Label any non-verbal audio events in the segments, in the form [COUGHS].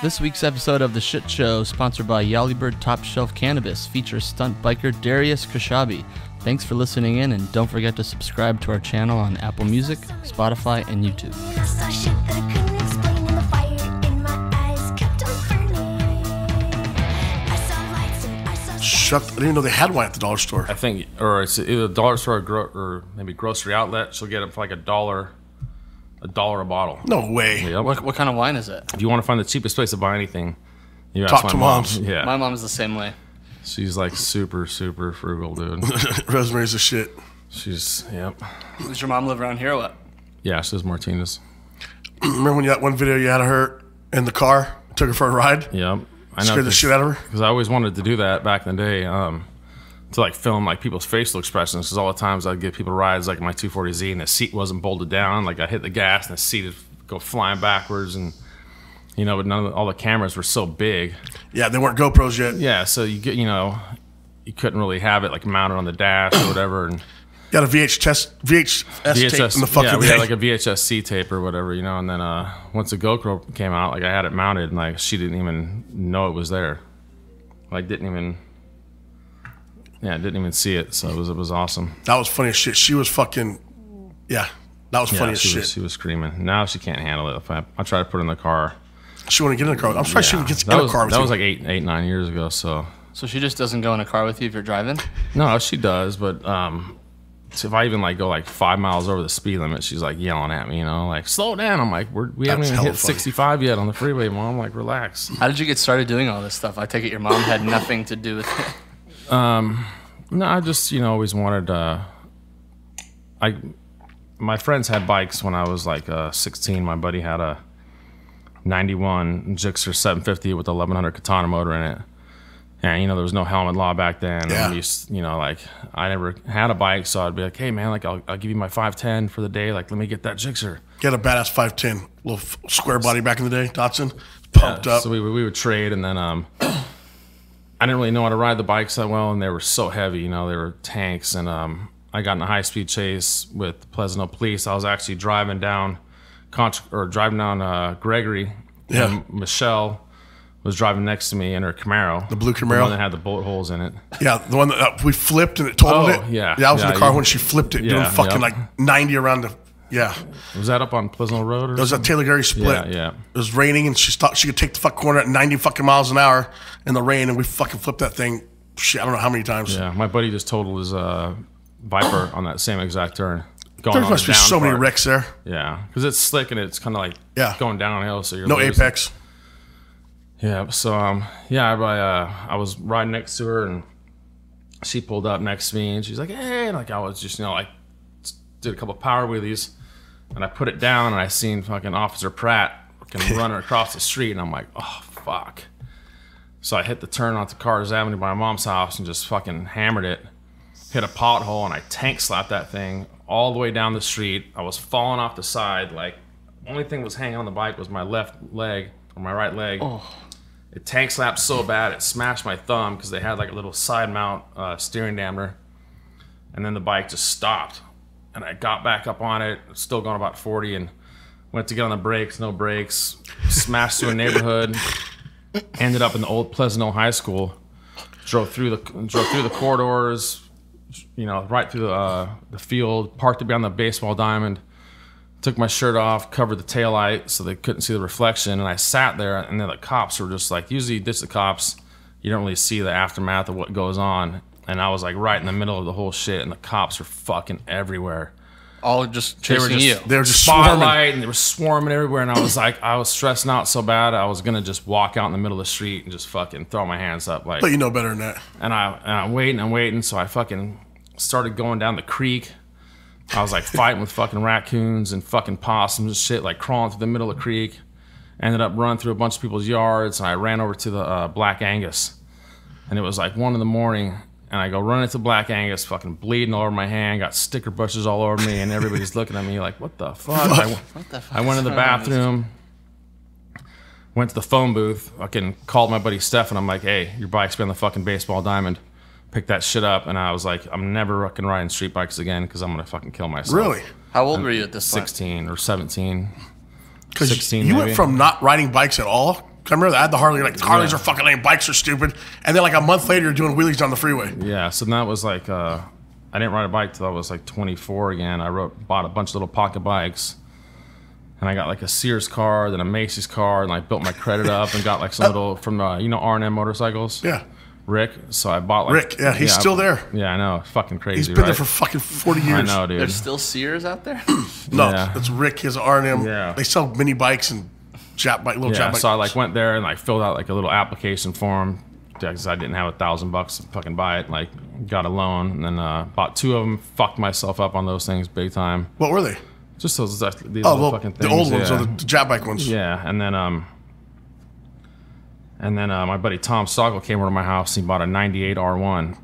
This week's episode of The Shit Show, sponsored by Yalibird Top Shelf Cannabis, features stunt biker Darius Khashabi. Thanks for listening in, and don't forget to subscribe to our channel on Apple Music, Spotify, and YouTube. Saw I couldn't explain, and the fire in my eyes kept on burning. I saw lights and I saw Shut! I didn't even know they had one at the dollar store. I think, or it's either a dollar store or, gro- or maybe grocery outlet. She'll get it for like a dollar, a dollar a bottle. No way. Yep. What, what kind of wine is it? If you want to find the cheapest place to buy anything, you ask Talk my to mom. moms. Yeah, My mom's the same way. she's like super, super frugal, dude. [LAUGHS] Rosemary's a shit. she's yep. Does your mom live around here or what? Yeah, she's Martinez. [CLEARS THROAT] Remember when you that one video you had of her in the car? Took her for a ride. Yep. I Scared the shit out of her. because I always wanted to do that back in the day. Um, to like film like people's facial expressions because all the times I'd give people rides like my 240Z and the seat wasn't bolted down like I hit the gas and the seat would go flying backwards and you know but none of the, all the cameras were so big. Yeah, they weren't GoPros yet. yeah so you get you know you couldn't really have it like mounted on the dash or whatever and Got a VHS VHS tape in the fucking yeah we had like a VHS C tape or whatever you know and then uh once the GoPro came out like I had it mounted and like she didn't even know it was there. Like didn't even yeah I didn't even see it so it was it was awesome that was funny as shit. She was fucking. Yeah, that was funny yeah, as she shit. was, she was screaming now she can't handle it if I, I try to put her in the car she wanted to get in the car. I'm surprised she Yeah. even gets that in a car with that you. was like eight eight nine years ago so So she just doesn't go in a car with you if you're driving? no she does but um so if I even like go like five miles over the speed limit, she's like yelling at me, you know, like slow down. I'm like, We're, we haven't even hit funny. 65 yet on the freeway, mom. Like, relax. How did you get started doing all this stuff? I take it your mom had nothing to do with it. No, I just you know always wanted. Uh, I my friends had bikes when I was like uh, 16. My buddy had a 91 Gixxer 750 with 1100 Katana motor in it. And you know there was no helmet law back then. Yeah. And you, you know, like I never had a bike, so I'd be like, "Hey man, like I'll, I'll give you my 510 for the day. Like let me get that Gixxer." Get a badass 510, little square body back in the day. Datsun, pumped up. So we, we would trade, and then um, I didn't really know how to ride the bikes that well, and they were so heavy. You know, they were tanks, and um, I got in a high speed chase with Pleasantville Police. I was actually driving down, Conch- or driving down uh, Gregory. Yeah. And Michelle was driving next to me in her Camaro, the blue the Camaro? one that had the bullet holes in it. yeah, the one that uh, we flipped and it totaled Oh, it. yeah. yeah. I was in the car you- when she flipped it, doing Yeah, fucking yep. like 90 around the. Yeah, Was that up on Pleasant Road? Or it was a Taylor Geary split. Yeah, yeah. It was raining, and she thought she could take the fuck corner at 90 fucking miles an hour in the rain, and we fucking flipped that thing. Shit, I don't know how many times. Yeah, my buddy just totaled his uh, Viper on that same exact turn. Going There must be so many part. wrecks there. Yeah, because it's slick and it's kind of like Yeah. going downhill. So you're No losing. apex. Yeah. So um, yeah, I uh, I was riding next to her and she pulled up next to me and she's like, hey, and like I was just you know like did a couple power wheelies and I put it down and I seen fucking Officer Pratt fucking [LAUGHS] running across the street and I'm like, oh fuck. So I hit the turn onto Cars Avenue by my mom's house and just fucking hammered it. Hit a pothole and I tank slapped that thing all the way down the street. I was falling off the side. Like, only thing was hanging on the bike was my left leg or my right leg. It tank slapped so bad it smashed my thumb because they had like a little side mount uh, steering damper, And then the bike just stopped. And I got back up on it, still going about 40, and went to get on the brakes, no brakes, smashed through a neighborhood, ended up in the old Pleasantville High School, drove through the drove through the corridors, you know, right through the uh, the field, parked it behind the baseball diamond, took my shirt off, covered the taillight so they couldn't see the reflection, and I sat there, and then the cops were just like, usually ditch the cops, you don't really see the aftermath of what goes on, and I was like right in the middle of the whole shit, and the cops were fucking everywhere. All just They were chasing just you. They were just swarming. and they were swarming everywhere, and I was like, I was stressing out so bad, I was gonna just walk out in the middle of the street and just fucking throw my hands up, like, But you know better than that. and I and I'm waiting, I'm waiting. So I fucking started going down the creek. I was like [LAUGHS] fighting with fucking raccoons and fucking possums and shit, like crawling through the middle of the creek. Ended up running through a bunch of people's yards, and I ran over to the uh, Black Angus, and it was like one in the morning. And I go running to Black Angus, fucking bleeding all over my hand, got sticker bushes all over me, and everybody's looking at me like, "What the fuck?" I, What the fuck I went to the bathroom, went to the phone booth, fucking called my buddy Steph, and I'm like, hey, your bike's been the fucking baseball diamond. Picked that shit up, and I was like, I'm never fucking riding street bikes again because I'm gonna fucking kill myself. Really? How old were you at this point? 16 or 17. Because 16 you maybe. went from not riding bikes at all I remember that I had the Harley. Like Harleys Yeah. are fucking lame, bikes are stupid. And then like a month later, you're doing wheelies down the freeway. Yeah, so that was like uh, I didn't ride a bike till I was like 24 again. I wrote bought a bunch of little pocket bikes, and I got like a Sears car, then a Macy's car, and I built my credit up and got like some [LAUGHS] little from uh, you know R and M motorcycles. Yeah, Rick. So I bought like Rick. Yeah, he's I- still there. Yeah, I know. Fucking crazy. He's been right? there for fucking forty years. I know, dude. There's still Sears out there. [CLEARS THROAT] No, Yeah. it's Rick. His R and M. Yeah. They sell mini bikes and Jap bike, little Yeah, bike. so I like went there and like filled out like a little application form because I didn't have a thousand bucks to fucking buy it. Like got a loan and then uh, bought two of them. Fucked myself up on those things big time. what were they? Just those these Oh, little well, fucking the old ones yeah. or the, the bike ones. Yeah, and then um, and then uh, my buddy Tom Stockel came over to my house. He bought a '98 R1,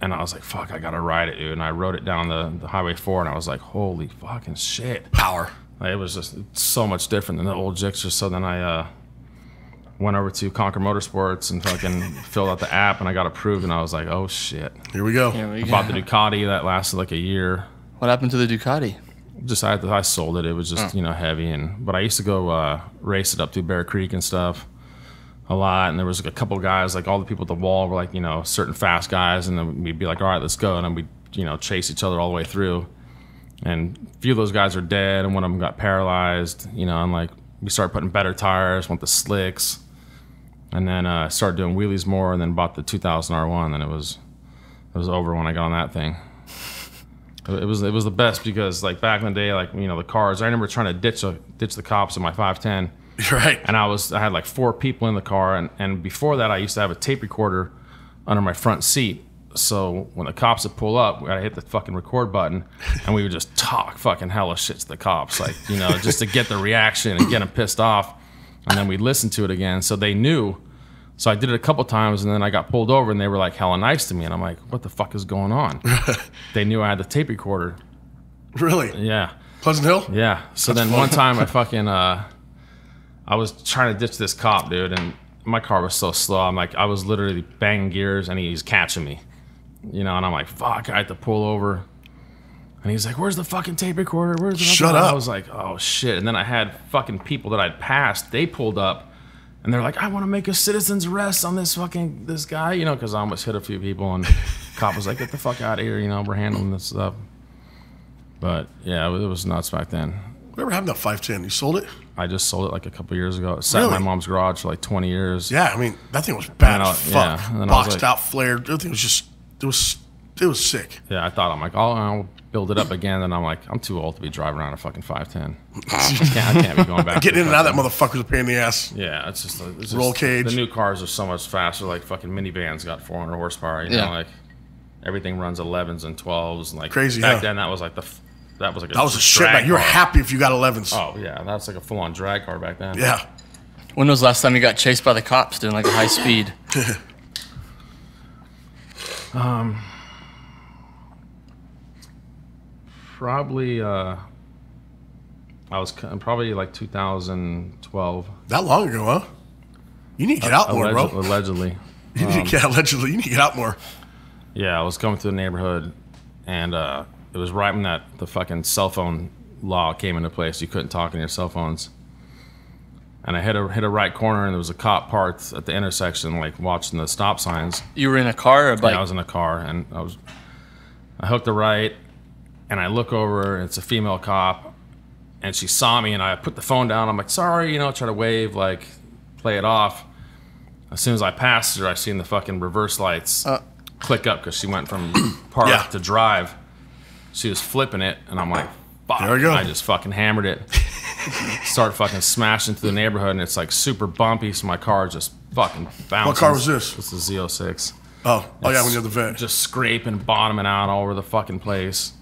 and I was like, "Fuck, I gotta ride it, dude." And I rode it down the, the Highway 4, and I was like, "Holy fucking shit!" Power. Like, it was just so much different than the old Gixxer. So then I uh, went over to Concord Motorsports and fucking [LAUGHS] filled out the app, and I got approved, and I was like, "Oh shit!" Here we go. Here we go. Bought the Ducati that lasted like a year. What happened to the Ducati? just I, I sold it. It was just you know heavy, and but I used to go uh, race it up through Bear Creek and stuff a lot. And there was like a couple guys, like all the people at the wall were like you know certain fast guys, and then we'd be like, all right, let's go, and then we'd you know chase each other all the way through. And a few of those guys are dead, and one of them got paralyzed. You know, and like we started putting better tires, went the slicks, and then uh, started doing wheelies more, and then bought the 2000 R1. And it was it was over when I got on that thing. [LAUGHS] It was it was the best because like back in the day, like you know the cars. I remember trying to ditch a, ditch the cops in my 510, [LAUGHS] right. and I was I had like four people in the car, and and before that I used to have a tape recorder under my front seat. So when the cops would pull up, I hit the fucking record button, and we would just talk fucking hella shit to the cops, like you know, just to get the reaction and get them pissed off, and then we'd listen to it again, so they knew. So I did it a couple times, and then I got pulled over, and they were like hella nice to me, and I'm like, what the fuck is going on? [LAUGHS] they knew I had the tape recorder. Really? Yeah. Pleasant Hill? Yeah. So That's then one time I fucking uh I was trying to ditch this cop, dude, and my car was so slow. I'm like I was literally banging gears and he's catching me. You know, and I'm like, fuck, I had to pull over. And he's like, Where's the fucking tape recorder? Where's the Shut up! I was like, oh shit. And then I had fucking people that I'd passed, they pulled up and they're like, I want to make a citizen's arrest on this fucking this guy, you know, because I almost hit a few people and [LAUGHS] cop was like, Get the fuck out of here, you know, we're handling this stuff. But yeah, it was- nuts back then. Whatever happened to 510? You sold it? I just sold it like a couple years ago. It sat in my mom's garage for like 20 years. Yeah, I mean, that thing was bad I fuck. yeah. And then I was Boxed like- out, flared. Everything was just, it was, it was sick. Yeah, I thought I'm like, oh, I'll build it up again. And I'm like, I'm too old to be driving around a fucking 510. [LAUGHS] I can't, I can't be going back. Getting in the and out of that motherfucker's a pain in the ass. Yeah, it's just, it's just Roll cage. The new cars are so much faster. Like fucking minivans got 400 horsepower. You Yeah. know, like everything runs 11s and 12s. And like Crazy, back huh? then, that was like the that was like a That was a shit drag. You were happy if you got 11s. Oh yeah, that's like a full on drag car back then. Yeah. When was the last time you got chased by the cops doing like a high speed? [LAUGHS] probably. uh I was probably like 2012. That long ago, huh? You need to get out more, Alleg- bro. allegedly. [LAUGHS] You need to get allegedly. You need to get out more. Yeah, I was coming through the neighborhood, and uh, it was right when that the fucking cell phone law came into place. You couldn't talk on your cell phones. And I hit a hit a right corner, and there was a cop parked at the intersection, like watching the stop signs. You were in a car or a bike? And I was in a car, and I was I hooked the right, and I look over, and it's a female cop, and she saw me, and I put the phone down. I'm like, sorry, you know, try to wave, like play it off. As soon as I passed her, I seen the fucking reverse lights Uh. click up because she went from [COUGHS] park Yeah. to drive. She was flipping it, and I'm like, fuck. There we go. I just fucking hammered it. [LAUGHS] Start fucking smashing through the neighborhood, and it's like super bumpy, so my car just fucking bouncing. What car was this? This is Z06 Oh, oh yeah, when you're the vet. just scraping, bottoming out all over the fucking place.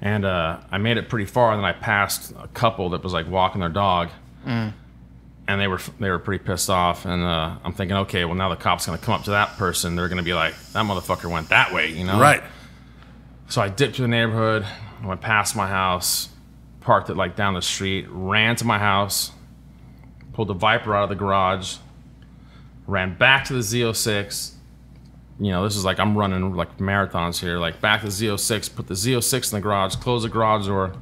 And uh, I made it pretty far, and then I passed a couple that was like walking their dog, Mm. and they were they were pretty pissed off. And uh, I'm thinking, okay, well now the cops gonna come up to that person. They're gonna be like, that motherfucker went that way, you know? Right. So I dipped to the neighborhood, went past my house, parked it like down the street, ran to my house, pulled the Viper out of the garage, ran back to the Z06. You know, this is like I'm running like marathons here. Like back to the Z06, put the Z06 in the garage, close the garage door,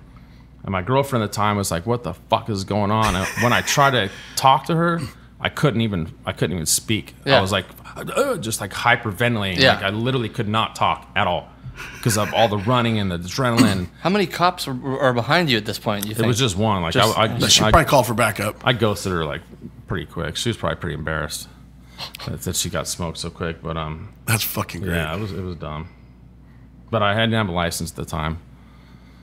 And my girlfriend at the time was like, "What the fuck is going on?" And when I tried to talk to her, I couldn't even I couldn't even speak. Yeah. I was like, uh, just like hyperventilating. Yeah. Like I literally could not talk at all because of all the running and the adrenaline. [CLEARS THROAT] How many cops are, are behind you at this point? You It think? was just one. Like Just- I, I, She I, probably called for backup. I ghosted her like pretty quick. She was probably pretty embarrassed that, that she got smoked so quick. But um, That's fucking great. yeah, it was it was dumb. But I hadn't have a license at the time.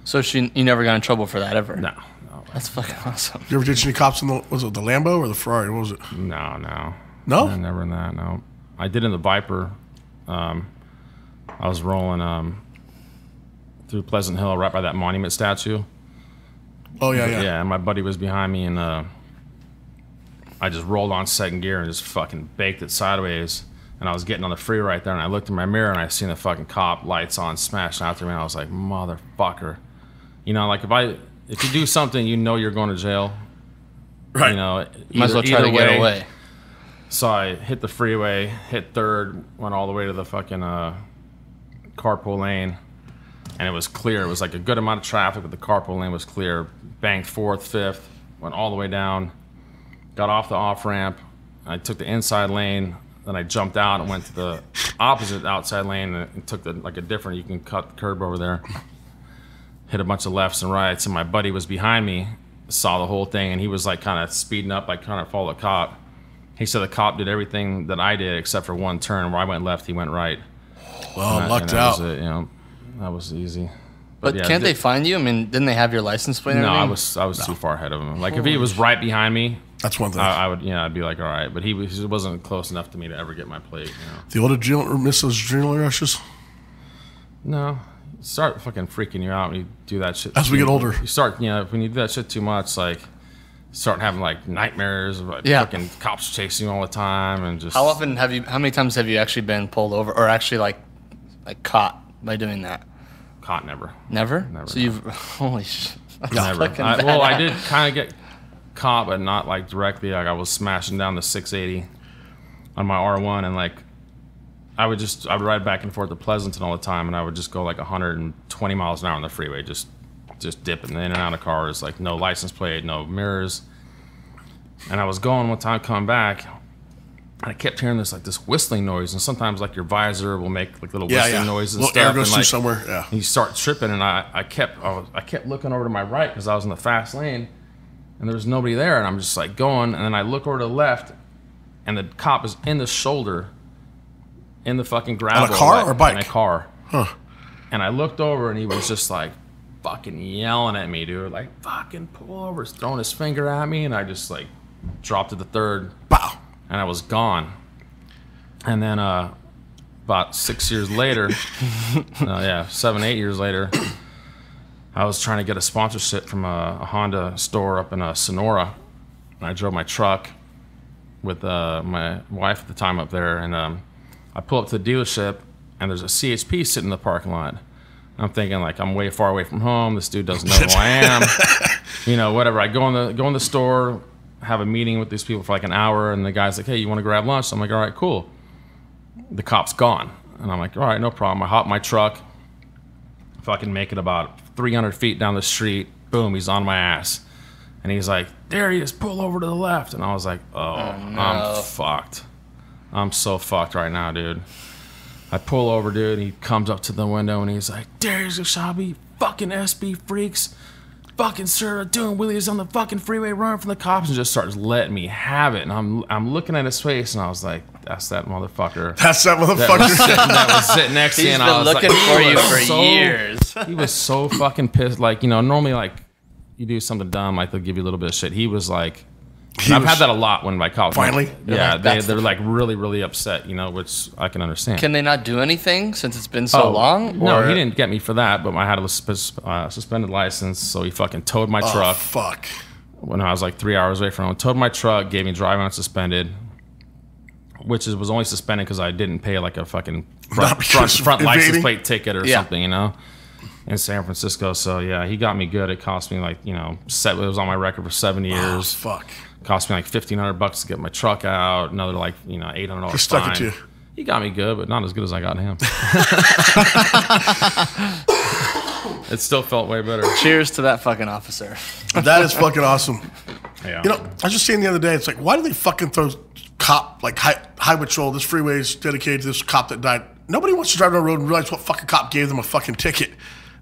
so she, you never got in trouble for that ever. No, no, That's fucking awesome. You ever ditch any cops in the was it the Lambo or the Ferrari? What was it? no, no. No? No, never in that. No, I did in the Viper. Um, I was rolling um, through Pleasant Hill, right by that monument statue. Oh yeah, Yeah. yeah. and my buddy was behind me, and uh, I just rolled on second gear and just fucking baked it sideways. And I was getting on the free right there, and I looked in my mirror and I seen the fucking cop lights on, smashing after me, and I was like, motherfucker. You know, like if I if you do something, you know you're going to jail. Right. You know, Might as well try to either get away. So I hit the freeway, hit third, went all the way to the fucking uh, carpool lane, and it was clear. It was like a good amount of traffic, but the carpool lane was clear. Banked fourth, fifth, went all the way down, got off the off ramp. I took the inside lane, then I jumped out and went to the opposite outside lane and took the like a different. You can cut the curb over there. Hit a bunch of lefts and rights, and my buddy was behind me, saw the whole thing, and he was like kind of speeding up, like trying to follow the cop. He said the cop did everything that I did except for one turn where I went left, he went right. Well, And lucked that out. Was it, you know, that was easy. But yeah, can't di- they find you? I mean, didn't they have your license plate? No, I was I was too far ahead of him. Like if he was right behind me, That's one thing. I, I would yeah, I'd be like, all right. But he, was, he wasn't close enough to me to ever get my plate. You know? the old adrenaline, miss those adrenaline rushes. No, start fucking freaking you out when you do that shit. As we get older. you start you know when you do that shit too much, like start having like nightmares of like Yeah. fucking cops chasing you all the time and just How often have you? How many times have you actually been pulled over, or actually like, like caught by doing that? caught never. Never. Never, So you've [LAUGHS] holy shit. Never. I, well, I did kind of get caught, but not like directly. Like I was smashing down the 680 on my R1, and like I would just I would ride back and forth to Pleasanton all the time, and I would just go like 120 miles an hour on the freeway, just just dipping in and out of cars, like no license plate, no mirrors. And I was going one time coming back, I kept hearing this like this whistling noise, and sometimes like your visor will make like little Yeah, whistling yeah. noises and Little stuff. air goes and, through like, somewhere. Yeah. and you start tripping, and I, I kept I, was, I kept looking over to my right because I was in the fast lane, and there was nobody there, and I'm just like going, and then I look over to the left, and the cop is in the shoulder, in the fucking gravel. On a car like, or bike? In a car. Huh. And I looked over, and he was just like fucking yelling at me, dude, like fucking pull over, He's throwing his finger at me, and I just like dropped to the third, Bow. And I was gone. And then uh, about six years later, [LAUGHS] uh, yeah, seven, eight years later, I was trying to get a sponsorship from a, a Honda store up in uh, Sonora. And I drove my truck with uh, my wife at the time up there, and um, I pull up to the dealership, and there's a CHP sitting in the parking lot. I'm thinking like I'm way far away from home. This dude doesn't know who I am. [LAUGHS] you know, whatever. I go in the go in the store, have a meeting with these people for like an hour, and the guy's like, "Hey, you want to grab lunch?" I'm like, "All right, cool." The cop's gone, and I'm like, "All right, no problem." I hop my truck, fucking make it about 300 feet down the street. Boom, he's on my ass, and he's like, "There he is. Pull over to the left." And I was like, "Oh, oh I'm fucked. I'm so fucked right now, dude." I pull over, dude. And he comes up to the window and he's like, "Darius Khashabi, fucking SB freaks, fucking sir, doing wheelies on the fucking freeway, running from the cops," and just starts letting me have it. And I'm I'm looking at his face and I was like, "That's that motherfucker." That's that that was, motherfucker. sitting, that was sitting next to He's me, and been I was looking like, for you for so- years. [LAUGHS] he was so fucking pissed. Like you know, normally like you do something dumb, like they'll give you a little bit of shit. He was like, and I've had that a lot when my college. Finally? You're yeah, like, they, they're like really really upset. You know, which I can understand. Can they not do anything since it's been so Oh, long? No, Or- he didn't get me for that, but I had a uh, suspended license, so he fucking towed my Oh, truck fuck. when I was like three hours away from him. Towed my truck, gave me driving on suspended, which is, was only suspended because I didn't pay like a fucking [LAUGHS] front, front, front license plate ticket or Yeah. something, you know, in San Francisco. So yeah, he got me good. It cost me like you know, set, it was on my record for seven years. fuck. Cost me like fifteen hundred bucks to get my truck out. Another like you know eight hundred dollars. Just stuck it to you. He got me good, but not as good as I got him. [LAUGHS] it still felt way better. Cheers to that fucking officer. That is fucking awesome. Yeah. You know, I was just saying the other day, it's like, why do they fucking throw cop, like high, high patrol, this freeway is dedicated to this cop that died. Nobody wants to drive down the road and realize what fucking cop gave them a fucking ticket.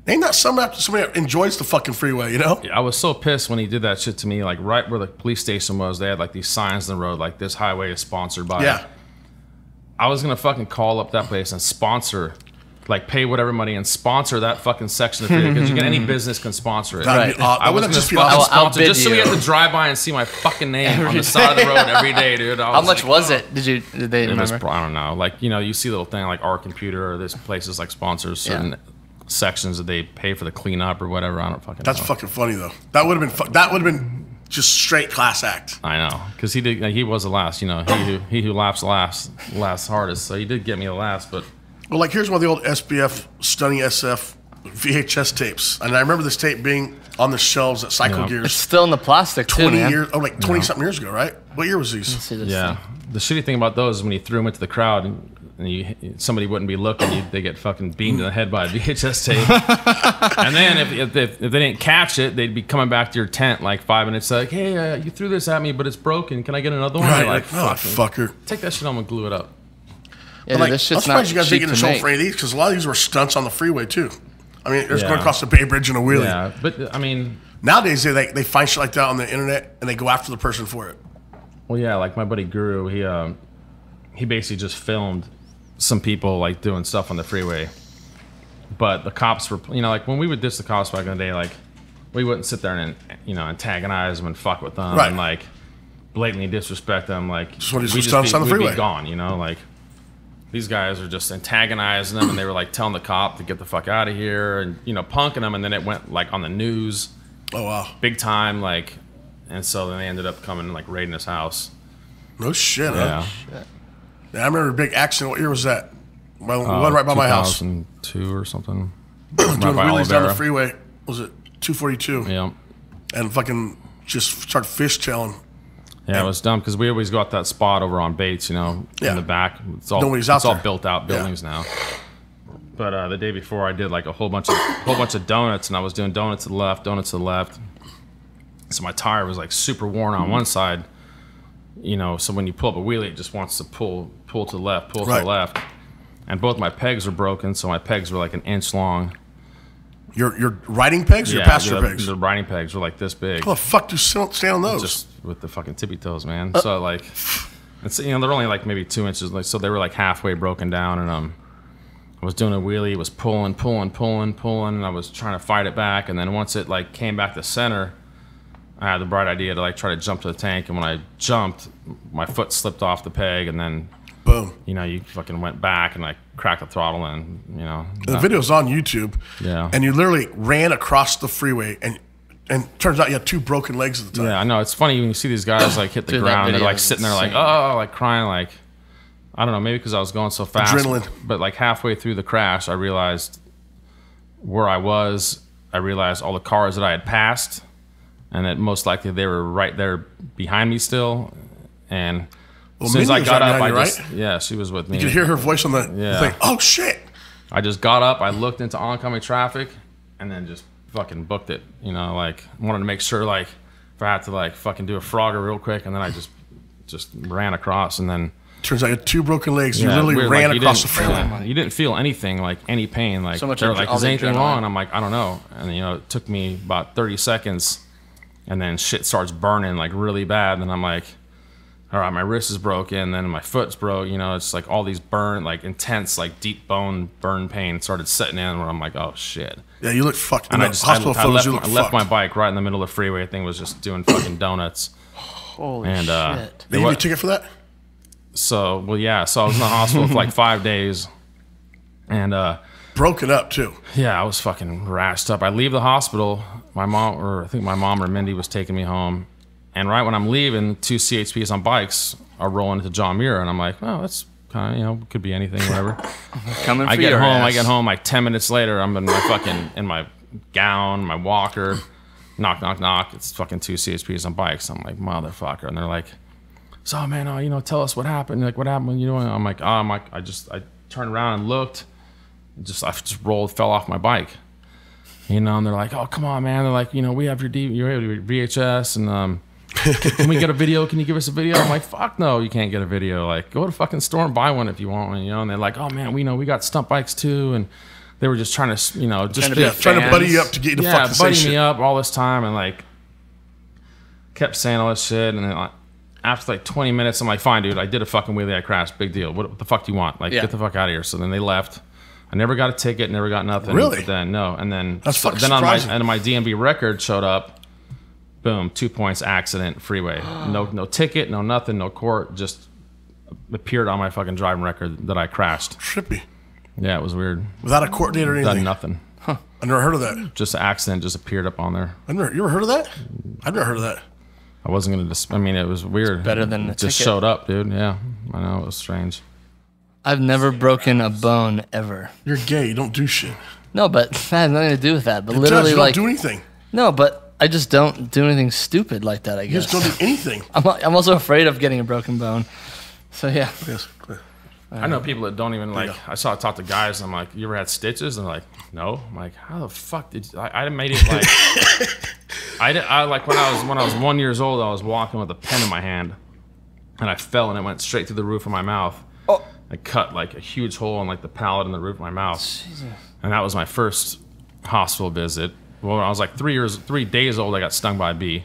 Name that some somebody, somebody that enjoys the fucking freeway, you know? Yeah, I was so pissed when he did that shit to me. Like right where the police station was, they had like these signs in the road, like this highway is sponsored by. Yeah. I was gonna fucking call up that place and sponsor, like pay whatever money and sponsor that fucking section of the freeway because you get any [LAUGHS] business can sponsor it. That'd be Right. aw- I was wouldn't gonna just be fucking awesome. I'll sponsor just so outbid we had you. to drive by and see my fucking name on the side of the road [LAUGHS] every day, dude. I How was much like, was it? Did you? Did they It was, remember? I don't know. Like you know, you see a little thing like our computer or this places like sponsors certain Yeah. Sections that they pay for the cleanup or whatever. I don't fucking. That's know. fucking funny, though. That would have been, fu- that would have been just straight class act. I know, because he did. He was the last. You know, he who he who laughs last laughs hardest. So he did get me the last, but Well, like, here's one of the old SBF Stunning SF VHS tapes. And I remember this tape being on the shelves at Cycle Yeah. It's still in the plastic too, 20 man. years, oh, like 20 something years ago, right? What year was these? See this yeah. thing? The shitty thing about those is when you threw them into the crowd and, and you somebody wouldn't be looking, you, they get fucking beamed in the head by a [LAUGHS] VHS tape. and then if, if, if, if they didn't catch it, they'd be coming back to your tent like five minutes, like, "Hey, uh, you threw this at me, but it's broken. Can I get another one?" Right, like, like, oh, fucking, fucker. take that shit home and glue it up. Yeah, dude, like, this I'm shit's not surprised you guys cheap didn't get to a show for any of these because a lot of these were stunts on the freeway, too. I mean, there's Yeah. going across the Bay Bridge in a wheelie. Yeah, but I mean, Nowadays, they, they, they find shit like that on the internet and they go after the person for it. Well, yeah, like my buddy Guru, he um, he basically just filmed some people like doing stuff on the freeway, but the cops were, you know, like when we would diss the cops back in the day, like we wouldn't sit there and you know antagonize them and fuck with them Right. and like blatantly disrespect them. Like Just wanna we'd some be, on the we'd freeway. be gone, you know, like. These guys are just antagonizing them, and they were like telling the cop to get the fuck out of here, and you know, punking them, and then it went like on the news Oh, wow. big time, like, and so then they ended up coming and like raiding his house. No shit, Yeah, huh? Yeah, I remember a big accident. What year was that? Well, one right by my house. 2002 or something. [CLEARS THROAT] Doing wheelies down the freeway. Was it 242? Yeah. And fucking just start fishtailing. Yeah, it was dumb because we always got that spot over on Bates, you know, Yeah. in the back. It's all Nobody's it's all there. built out Yeah. buildings now. But uh, the day before, I did like a whole bunch of whole bunch of donuts, and I was doing donuts to the left, donuts to the left. So my tire was like super worn on one side, you know. So when you pull up a wheelie, it just wants to pull pull to the left, pull to the left. And both my pegs were broken, so my pegs were like an inch long. Your your riding pegs or your passenger the, pegs? the riding pegs were like this big. How the fuck do you stand on those? just with the fucking tippy toes, man. Uh. so like, it's you know they're only like maybe two inches, like so they were like halfway broken down, and um, I was doing a wheelie, was pulling, pulling, pulling, pulling, and I was trying to fight it back, and then once it like came back to center, I had the bright idea to like try to jump to the tank, and when I jumped, my foot slipped off the peg, and then Boom. you know you fucking went back and like cracked the throttle, and you know The that- video's on YouTube. Yeah. And you literally ran across the freeway, and and turns out you had two broken legs at the time. Yeah, I know. It's funny when you see these guys like hit the Dude, ground. They're like sitting there, like oh, like crying, like I don't know, maybe because I was going so fast. Adrenaline. But like halfway through the crash, I realized where I was. I realized all the cars that I had passed, and that most likely they were right there behind me still. And as soon as I got right up, I behind you, just right? yeah, she was with me. You could hear her voice on the Yeah. thing. Oh shit! I just got up, I looked into oncoming traffic, and then just fucking booked it. You know, like wanted to make sure like if I had to like fucking do a frogger real quick, and then I just just ran across, and then Turns out you had two broken legs. You yeah, literally weird, ran like, you across the didn't- freeway. yeah, you didn't feel anything like any pain. Like So much they're like, is anything wrong? And I'm like, I don't know. And you know, it took me about 30 seconds, and then shit starts burning like really bad. And I'm like, all right, my wrist is broken, then my foot's broke. You know, it's like all these burn, like intense, like deep bone burn pain started setting in. Where I'm like, oh shit. Yeah, you look fucked. And the I just I, hospital I photos, left, you my, look I left fucked. my bike right in the middle of the freeway. Thing was just doing fucking donuts. Holy And, uh, shit! They give you a What- ticket for that? So well, yeah. So I was in the hospital for like [LAUGHS] five days, and uh, Broken up too. yeah, I was fucking rashed up. I leave the hospital. My mom, or I think my mom or Mindy, was taking me home, and right when I'm leaving, two CHPs on bikes are rolling into John Muir, and I'm like, oh, that's kind of you know could be anything, whatever. [LAUGHS] Coming for I get home. I get home like ten minutes later. I'm in my fucking in my gown, my walker. Knock, knock, knock. It's fucking two CHPs on bikes. I'm like motherfucker, and they're like, "So man, uh, you know, tell us what happened. Like what happened? You know?" I'm like, "Oh, I'm like, I just I turned around and looked, just I just rolled, fell off my bike." You know, and they're like, "Oh, come on, man!" They're like, "You know, we have your, D- your VHS, and um, can, we get a video? Can you give us a video?" I'm like, "Fuck no, you can't get a video. Like, go to fucking store and buy one if you want one." You know, and they're like, "Oh man, we know we got stunt bikes too," and they were just trying to, you know, just Trying to be Yeah, trying to buddy you up to get you to yeah, fucking buddy shit. me up all this time, and like kept saying all this shit, and then like, after like 20 minutes, I'm like, "Fine, dude, I did a fucking wheelie, I crashed, big deal. What, what the fuck do you want? Like, Yeah. get the fuck out of here." So then they left. I never got a ticket, never got nothing. Really? But then no, and then That's so fucking then on my surprising. and my DMV record showed up. Boom, two points, accident, freeway. [GASPS] No, no ticket, no nothing, no court. Just appeared on my fucking driving record that I crashed. Trippy. Yeah, it was weird. Without a court date or anything. Done anything. nothing. I never heard of that. Just an accident just appeared up on there. I never, you ever heard of that? I've never heard of that. I wasn't gonna. Dis- I mean, it was weird. better than the It just ticket. showed up, dude. Yeah, I know it was strange. I've never broken a bone ever. You're gay. You don't do shit. No, but [LAUGHS] that has nothing to do with that. But It literally, does. You don't like, do anything. no, but I just don't do anything stupid like that. I You guess just don't do anything. [LAUGHS] I'm, I'm also afraid of getting a broken bone. So yeah, Yes. I know people that don't even like. Yeah. I saw I talk to guys. And I'm like, you ever had stitches? And they're like, no. I'm like, how the fuck did you, I? I made it like. [LAUGHS] I did. I like when I was when I was one years old. I was walking with a pen in my hand, and I fell and it went straight through the roof of my mouth. I cut like a huge hole in like the palate and the roof of my mouth. And that was my first hospital visit. Well, when I was like three years, three days old, I got stung by a bee.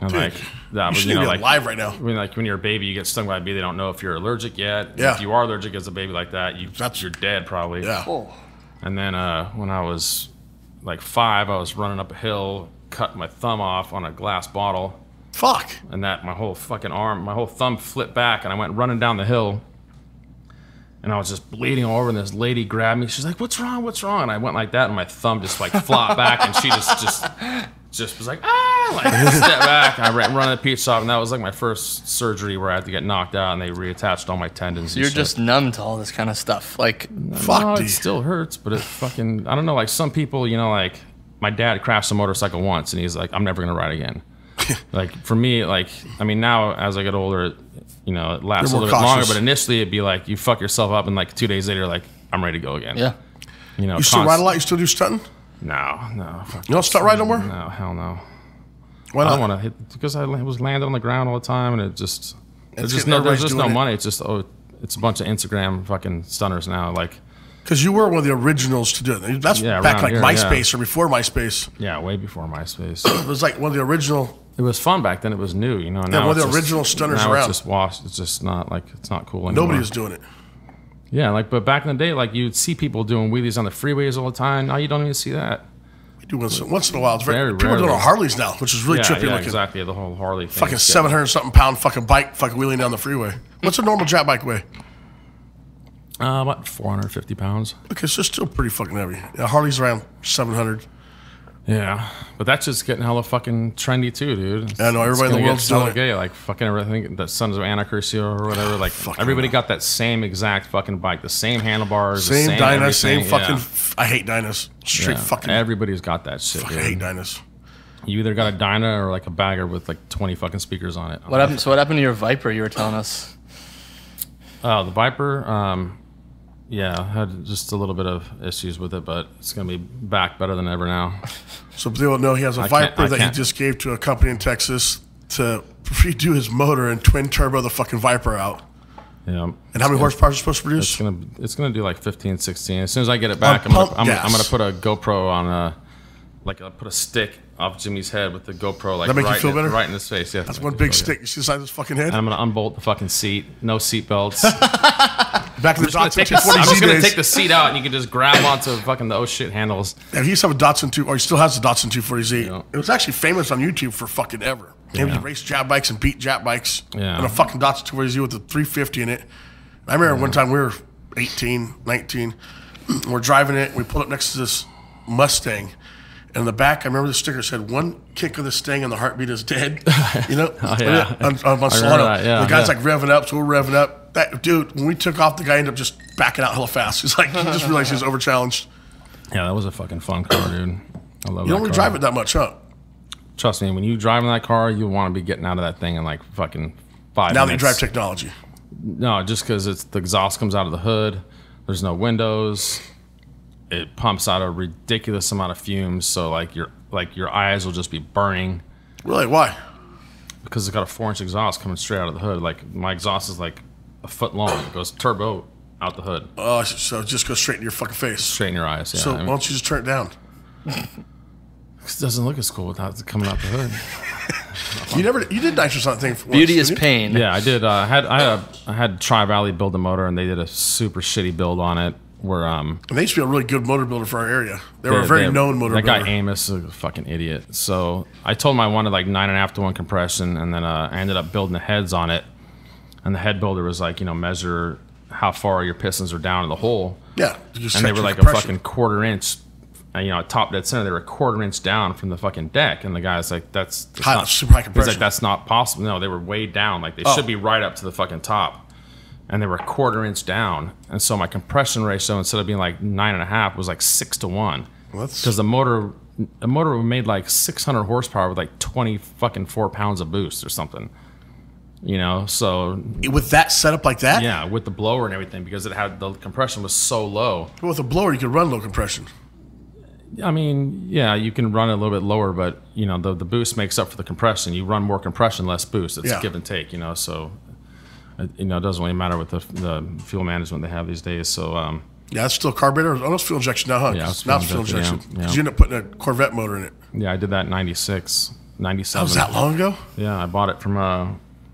And like that, was should you know be like live right now. I mean, like when you're a baby, you get stung by a bee. They don't know if you're allergic yet. Yeah. If you are allergic as a baby like that, you That's- you're dead probably. Yeah. Oh. And then uh, when I was like five, I was running up a hill, cut my thumb off on a glass bottle, Fuck. and that my whole fucking arm, my whole thumb flipped back, and I went running down the hill. And I was just bleeding all over, and this lady grabbed me. She's like, "What's wrong? What's wrong?" And I went like that, and my thumb just like flopped back, and she just just just was like, "Ah!" Like step back. I ran, run to the pizza shop, and that was like my first surgery where I had to get knocked out, and they reattached all my tendons. you're just numb to all this kind of stuff. Like, Fuck, no, it still hurts, but it fucking I don't know. Like some people, you know, like my dad crashed a motorcycle once, and he's like, I'm never gonna ride again. [LAUGHS] like for me, like I mean, now as I get older, you know, it lasts a little bit longer. But initially, it'd be like you fuck yourself up, and like two days later, like I'm ready to go again. yeah, you know, You still const- ride a lot? You still do stunting? No, no, fuck You don't stunt ride no more? no, hell no. Why I not? don't want to hit because I was landing on the ground all the time, and it just there's just no there's just no it. money. It's just oh, it's a bunch of Instagram fucking stunners now. Like Because you were one of the originals to do it. That's Yeah, back like here, MySpace or before MySpace. yeah, way before MySpace. It was like one of the original. It was fun back then. It was new, you know. Now one of the just- original stunners now around. It's just washed. It's just not like it's not cool anymore. Nobody was doing it. Yeah, like but back in the day, like you'd see people doing wheelies on the freeways all the time. Now you don't even see that. We do once, once in a while. It's very, Very people are doing on. Harleys now, which is really yeah, trippy yeah, looking. exactly. The whole Harley thing. Fucking seven hundred something pound fucking bike, fucking wheeling down the freeway. What's a normal jet bike weigh? Uh, about 450 pounds. Okay, so it's still pretty fucking heavy. Yeah, Harley's around seven hundred. Yeah, but that's just getting hella fucking trendy too, dude. Yeah, I know, everybody in It's the world's doing it. gay. Like fucking everything. The Sons of Anarchy or whatever. Like Fucking everybody hell. got that same exact fucking bike, the same handlebars, the Same, same Dyna, same fucking. yeah. f- I hate Dynas. Straight Yeah. fucking. Everybody's got that shit. fucking dude. hate Dynas. You either got a Dyna or like a bagger with like 20 fucking speakers on it. what happened? So what happened to your Viper? You were telling us. Oh, the Viper. Um, yeah, had just a little bit of issues with it, but it's gonna be back better than ever now. [LAUGHS] So will know he has a Viper that he just gave to a company in Texas to redo his motor and twin turbo the fucking Viper out. Yeah. And how many horsepower is it supposed to produce? It's gonna it's gonna do like 15, 16. As soon as I get it back, I'm pump gonna, I'm. I'm gonna put a GoPro on a like I put a stick off Jimmy's head with the GoPro like That make you right, feel in, better? right in his face. Yeah, That's one big oh, stick. You see the of his fucking head? And I'm gonna unbolt the fucking seat. No seat belts. [LAUGHS] Back in the Datsun 240Z I'm just gonna days. take the seat out, and you can just grab onto fucking the oh shit handles. Yeah, he used to have a Datsun 2, or he still has a Datsun 240Z. Yeah. It was actually famous on YouTube for fucking ever. He Yeah. would race Jap bikes and beat Jap bikes. Yeah. And a fucking Datsun 240Z with a 350 in it. I remember one time we were 18, 19. [CLEARS THROAT] We're driving it. We pulled up next to this Mustang. And in the back, I remember the sticker said, one kick of the Stang and the heartbeat is dead. [LAUGHS] You know? Oh, yeah. On, on, yeah, the guy's yeah. like revving up, so we're revving up. That dude, when we took off, the guy ended up just backing out hella fast. [LAUGHS] He's like, he just realized he was over challenged. Yeah, that was a fucking fun car, dude. I love it. You don't really drive it that much, huh? Trust me, when you drive in that car, you want to be getting out of that thing in like fucking five Now that you minutes. drive technology. No, just because it's the exhaust comes out of the hood. There's no windows. It pumps out a ridiculous amount of fumes. So like your like your eyes will just be burning Really? Why? because it's got a four inch exhaust coming straight out of the hood. Like my exhaust is like a foot long. It goes turbo out the hood, Oh, so it just goes straight in your fucking face. straight in your eyes. Yeah, So I why don't you just turn it down? [LAUGHS] it doesn't look as cool without it coming out the hood. [LAUGHS] You never, you did nitrous on that thing. For once, Beauty is pain. Yeah, I did. Uh, I had I had I had Tri Valley build the motor, and they did a super shitty build on it. Where um, And they used to be a really good motor builder for our area. They were a very they- known motor That builder. That guy Amos is a fucking idiot. So I told him I wanted like nine and a half to one compression, and then uh, I ended up building the heads on it. And the head builder was like, you know, measure how far your pistons are down in the hole, yeah, and they were like a fucking quarter inch. uh, You know, top dead center. They were a quarter inch down from the fucking deck, and the guy's like, "That's, that's High- not super high He's like, "That's not possible." No, they were way down. Like they Oh. should be right up to the fucking top, and they were a quarter inch down. And so my compression ratio, instead of being like nine and a half, was like six to one. Well, because the motor the motor made like 600 horsepower with like 20 fucking four pounds of boost or something you know? So with that setup like that, yeah with the blower and everything because it had the compression was so low. With a blower, you could run low compression. i mean yeah you can run it a little bit lower but you know the, the boost makes up for the compression. You run more compression less boost. It's Yeah. give and take you know? So it, you know it doesn't really matter with the, the fuel management they have these days so um Yeah, that's still carburetor. Oh, that's fuel injection now, huh? Yeah, it's now fuel it's injection, injection. yeah, you end up putting a Corvette motor in it. yeah i did that in 96 97 That was that long ago? Yeah, I bought it from uh,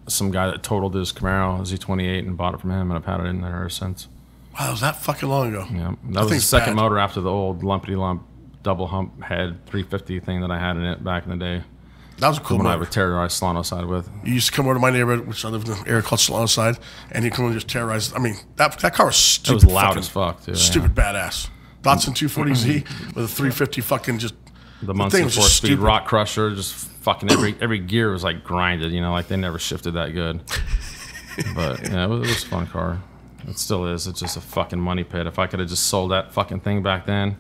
some guy that totaled his Camaro Z28 and bought it from him, and I've had it in there ever since. Wow, that was that fucking long ago. Yeah, that That was the second bad. motor after the old lumpity lump double hump head 350 thing that I had in it back in the day That was a cool one. I would terrorize Solano side with. You used to come over to my neighborhood, which I lived in an area called Solano Side, and you come over and just terrorize. I mean, that that car was stupid. It was loud fucking- as fuck, too. yeah. Stupid badass. Datsun mm-hmm. 240Z with a 350 fucking just. The thing Muncie was four speed stupid. rock crusher, just fucking every every gear was like grinded. You know, like they never shifted that good. [LAUGHS] But yeah, it was, it was a fun car. It still is. It's just a fucking money pit. If I could have just sold that fucking thing back then,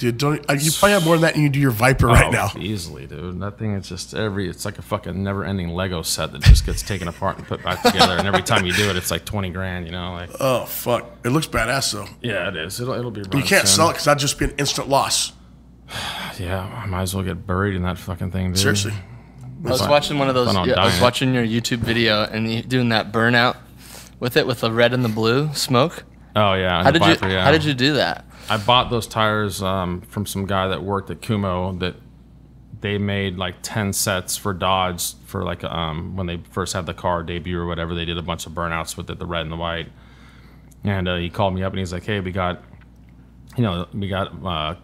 Dude, don't uh, you probably have more than that than you do your Viper right Oh, now? Easily, dude. That thing is just every. It's like a fucking never-ending Lego set that just gets taken apart and put back [LAUGHS] together. And every time you do it, it's like twenty grand. You know, like Oh fuck! It looks badass though. yeah, it is. It'll it'll be. You can't sell it because that'd just be an instant loss. [SIGHS] Yeah, I might as well get buried in that fucking thing, dude. Seriously. I was watching one of those. Yeah, I was watching your YouTube video and you doing that burnout with it with the red and the blue smoke. Oh yeah. How the did you? Yeah. How did you do that? I bought those tires um, from some guy that worked at Kumho that they made like 10 sets for Dodge for like um, when they first had the car debut or whatever. They did a bunch of burnouts with it, the red and the white. And uh, he called me up and he's like, hey, we got, you know, we got uh,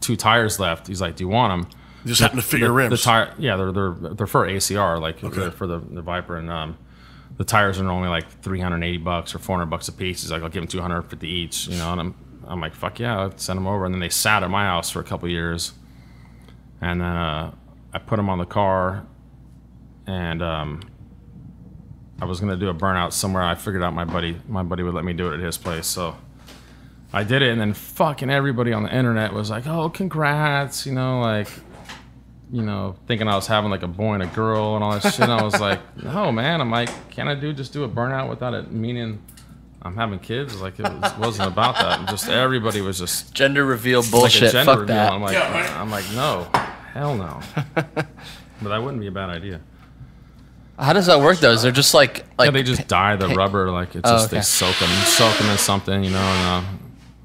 two tires left. He's like, do you want them? You just happen to your the, rims. The tire, yeah, they're they're they're for ACR, like they're for the the Viper, and um, the tires are only like three hundred eighty bucks or four hundred bucks a piece. He's like, I'll give them two hundred fifty each, you know, and I'm I'm like, fuck yeah, I'll send them over. And then they sat at my house for a couple years, and then uh, I put them on the car, and um, I was gonna do a burnout somewhere. I figured out my buddy my buddy would let me do it at his place, so. I did it, and then fucking everybody on the internet was like, "Oh, congrats!" You know, like, you know, thinking I was having like a boy and a girl and all that shit. And I was like, [LAUGHS] "No, man." I'm like, "Can I do just do a burnout without it meaning I'm having kids?" Like, it was, wasn't about that. Just everybody was just Gender reveal like bullshit. gender Fuck reveal. that. I'm like, Yeah, right. I'm like, no, hell no. [LAUGHS] but that wouldn't be a bad idea. How does that work though? Is there just like like yeah, they just dye the rubber like it's Oh, just okay. they soak them, soak them in something, you know. And, uh,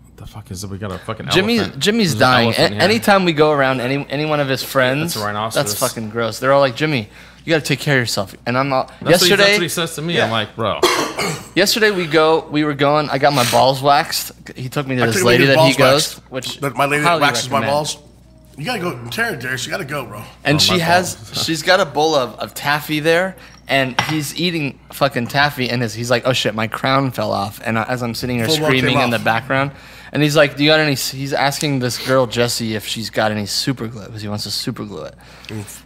what the fuck is it? We got a fucking Jimmy's elephant. Jimmy's There's an dying. A- anytime we go around any any one of his friends, That's a rhinoceros. that's fucking gross. They're all like, Jimmy, you got to take care of yourself. And I'm not. That's what, he, that's yesterday, what he says to me. I'm like, bro, [COUGHS] yesterday we go. We were going. I got my balls waxed. He took me to I this lady to that he balls goes, waxed. which That my lady that highly waxes my balls. You gotta go, Terry, Darius. You gotta go, bro. And Oh, she has, balls. [LAUGHS] she's got a bowl of, of taffy there, and he's eating fucking taffy, and his, he's like, oh shit, my crown fell off. And I- as I'm sitting here Full screaming came in the background, and he's like, do you got any? He's asking this girl Jessie if she's got any super glue because he wants to super glue it.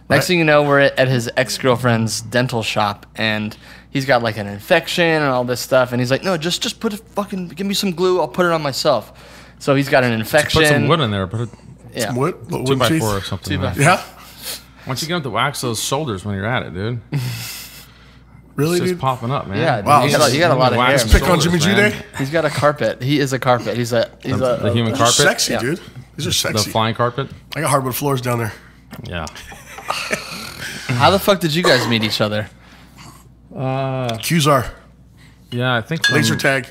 Next thing you know, we're at, at his ex girlfriend's dental shop, and he's got like an infection and all this stuff, and he's like, no, just just put a fucking, give me some glue, I'll put it on myself. So he's got an infection. put some wood in there. Put a Yeah. What? What two by teeth? four or something. Two by four. Yeah. Why don't you get him to wax those shoulders when you're at it, dude? [LAUGHS] Really, it's just dude? popping up, man. Yeah, dude, Wow, you, got a, you got a lot of hair. Wax man. Pick on shoulders, Jimmy G. Day. He's got a carpet. He is a carpet. He's a he's a, The human carpet, sexy, Yeah. dude. These are sexy. the flying carpet. I got hardwood floors down there. Yeah. [LAUGHS] How the fuck did you guys meet each other? Uh, Qzar, Yeah, I think from- laser tag.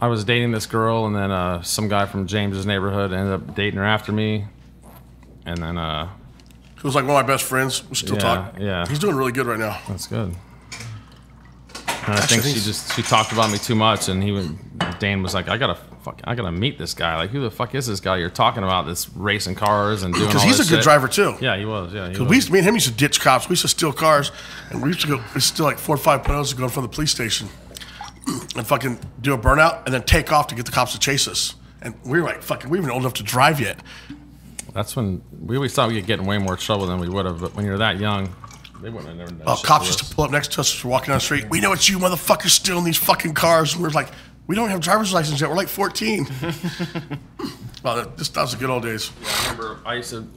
I was dating this girl, and then uh, some guy from James's neighborhood ended up dating her after me, and then uh, He was like one of my best friends. We still Yeah, talk. yeah. He's doing really good right now. that's good. And I think she just she talked about me too much, and he went, Dan was like, I gotta fuck, I gotta meet this guy. Like, who the fuck is this guy you're talking about? That's racing cars and doing [CLEARS THROAT] Because he's a good shit?" driver too. Yeah, he was. Yeah, Cause we used, me and him used to ditch cops. We used to steal cars, and we used to go. We to like four or five pounds to go in front of the police station, [CLEARS THROAT] and fucking do a burnout, and then take off to get the cops to chase us. And we were like, fucking, we weren't old enough to drive yet. That's when we always thought we'd get in way more trouble than we would have. But when you're that young, they wouldn't have never done Oh, cops used to pull up next to us as we're walking down the street. We know it's you, motherfuckers, stealing these fucking cars. And we're like, we don't have driver's license yet. We're like 14. [LAUGHS] well, that, this, that was the good old days. I remember I used to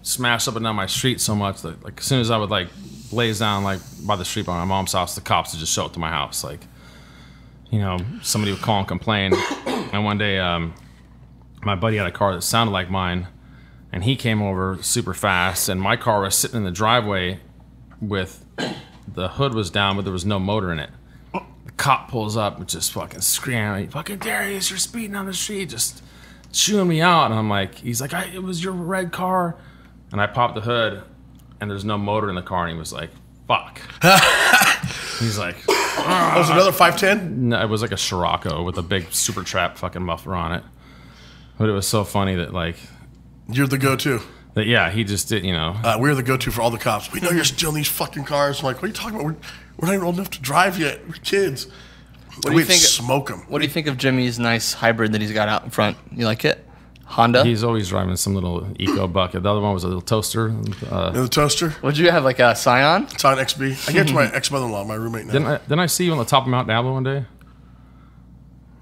smash up and down my street so much that like as soon as I would like blaze down like by the street by my mom's house, the cops would just show up to my house. Like, you know, somebody would call and complain. and one day, um, my buddy had a car that sounded like mine, and he came over super fast, and my car was sitting in the driveway with the hood was down, but there was no motor in it. The cop pulls up and just fucking screaming, "Fucking Darius, you're speeding on the street!" Just chewing me out, and I'm like, he's like, I, "It was your red car," and I popped the hood, and there's no motor in the car, and he was like, "Fuck." [LAUGHS] he's like, That was another 510. no, it was like a Scirocco with a big super trap fucking muffler on it. But it was so funny that like You're the go to. that yeah, he just did, you know. Uh, we're the go to for all the cops. We know you're stealing these fucking cars. I'm like, what are you talking about? We're, we're not even old enough to drive yet. We're kids. What do we you think- Smoke them. What do you think of Jimmy's nice hybrid that he's got out in front? You like it? Honda. He's always driving some little eco [CLEARS THROAT] bucket. The other one was a little toaster. Uh, the toaster. Would you have like a Scion? It's on XB. I gave it to my [LAUGHS] ex mother in law, my roommate now. didn't I, didn't I see you on the top of Mount Diablo one day?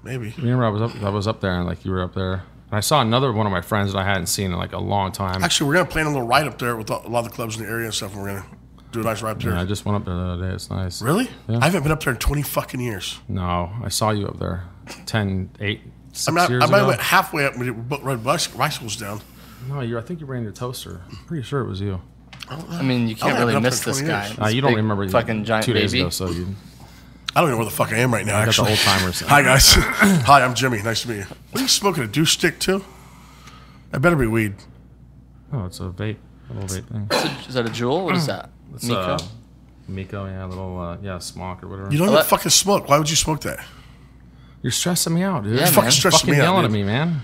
Maybe. Remember I was up I was up there and like you were up there. And I saw another one of my friends that I hadn't seen in like a long time. Actually, we're gonna plan a little ride up there with a lot of the clubs in the area and stuff. And we're gonna do a nice ride up there. And I just went up there the other day. It's nice. Really? I haven't been up there in 20 fucking years. No, I saw you up there 10, 8, 6 I mean, I, years I might have ago. went halfway up and we put red bicy- bicycles down. No, you I think you ran your toaster. I'm pretty sure it was you. I mean, you can't really I've been up miss this guy. years. Uh, you don't big remember fucking giant two days baby. ago, so you I don't even know where the fuck I am right now, got the actually. old timers. Hi, guys. [LAUGHS] Hi, I'm Jimmy. Nice to meet you. What are you smoking? A douche stick, too? That better be weed. Oh, it's a vape, a little vape thing. Is that a Juul? What is that? It's, Miko? uh, Miko, yeah, little, uh, yeah, smock or whatever. You don't Well, even that- fucking smoke. Why would you smoke that? You're stressing me out, dude. Yeah, You're man. fucking stressing fucking me out. yelling at me, man.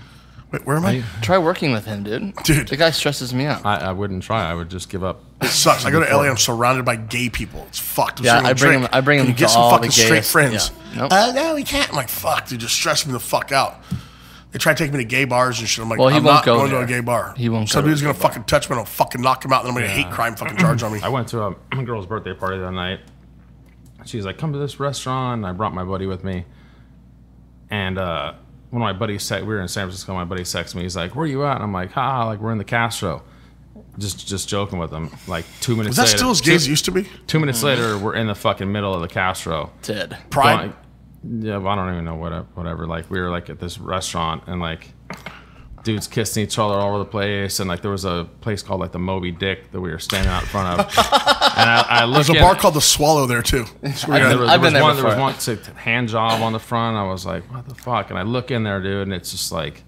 Wait, where am I? Try working with him, dude. Dude. the guy stresses me out. I, I wouldn't try. I would just give up. It sucks. I go to LA. I'm surrounded by gay people. It's fucked. I'm Yeah, sitting I bring drink, him- I bring and him you get to some all the fucking straight friends. yeah. Nope. Uh, no, we can't. I'm like, fuck, dude, just stress me the fuck out. They try to take me to gay bars and shit. I'm like, Well, he I'm won't not go going to a gay bar. He won't Some go dude's gonna bar. fucking touch me and I'll fucking knock him out. Then I'm gonna hate crime fucking charge on me. [CLEARS THROAT] I went to a girl's birthday party that night. She's like, "Come to this restaurant." I brought my buddy with me, and uh, one of my buddies said, "We were in San Francisco." My buddy texted me. He's like, "Where you at?" And I'm like, "Ha, like we're in the Castro." Just, just joking with them. Like two minutes Is that later, still as gay as two, used to be? two minutes later, we're in the fucking middle of the Castro. Ted. Pride. Going- yeah, well, I don't even know what, whatever. Like we were like at this restaurant and like dudes kissing each other all over the place, and like there was a place called like the Moby Dick that we were standing out in front of. [LAUGHS] and I, I looked There's a in- bar called the Swallow there too. That's where and we there got- was, I've there been was there one, there was before. one to hand job on the front. I was like, what the fuck? And I look in there, dude, and it's just like It's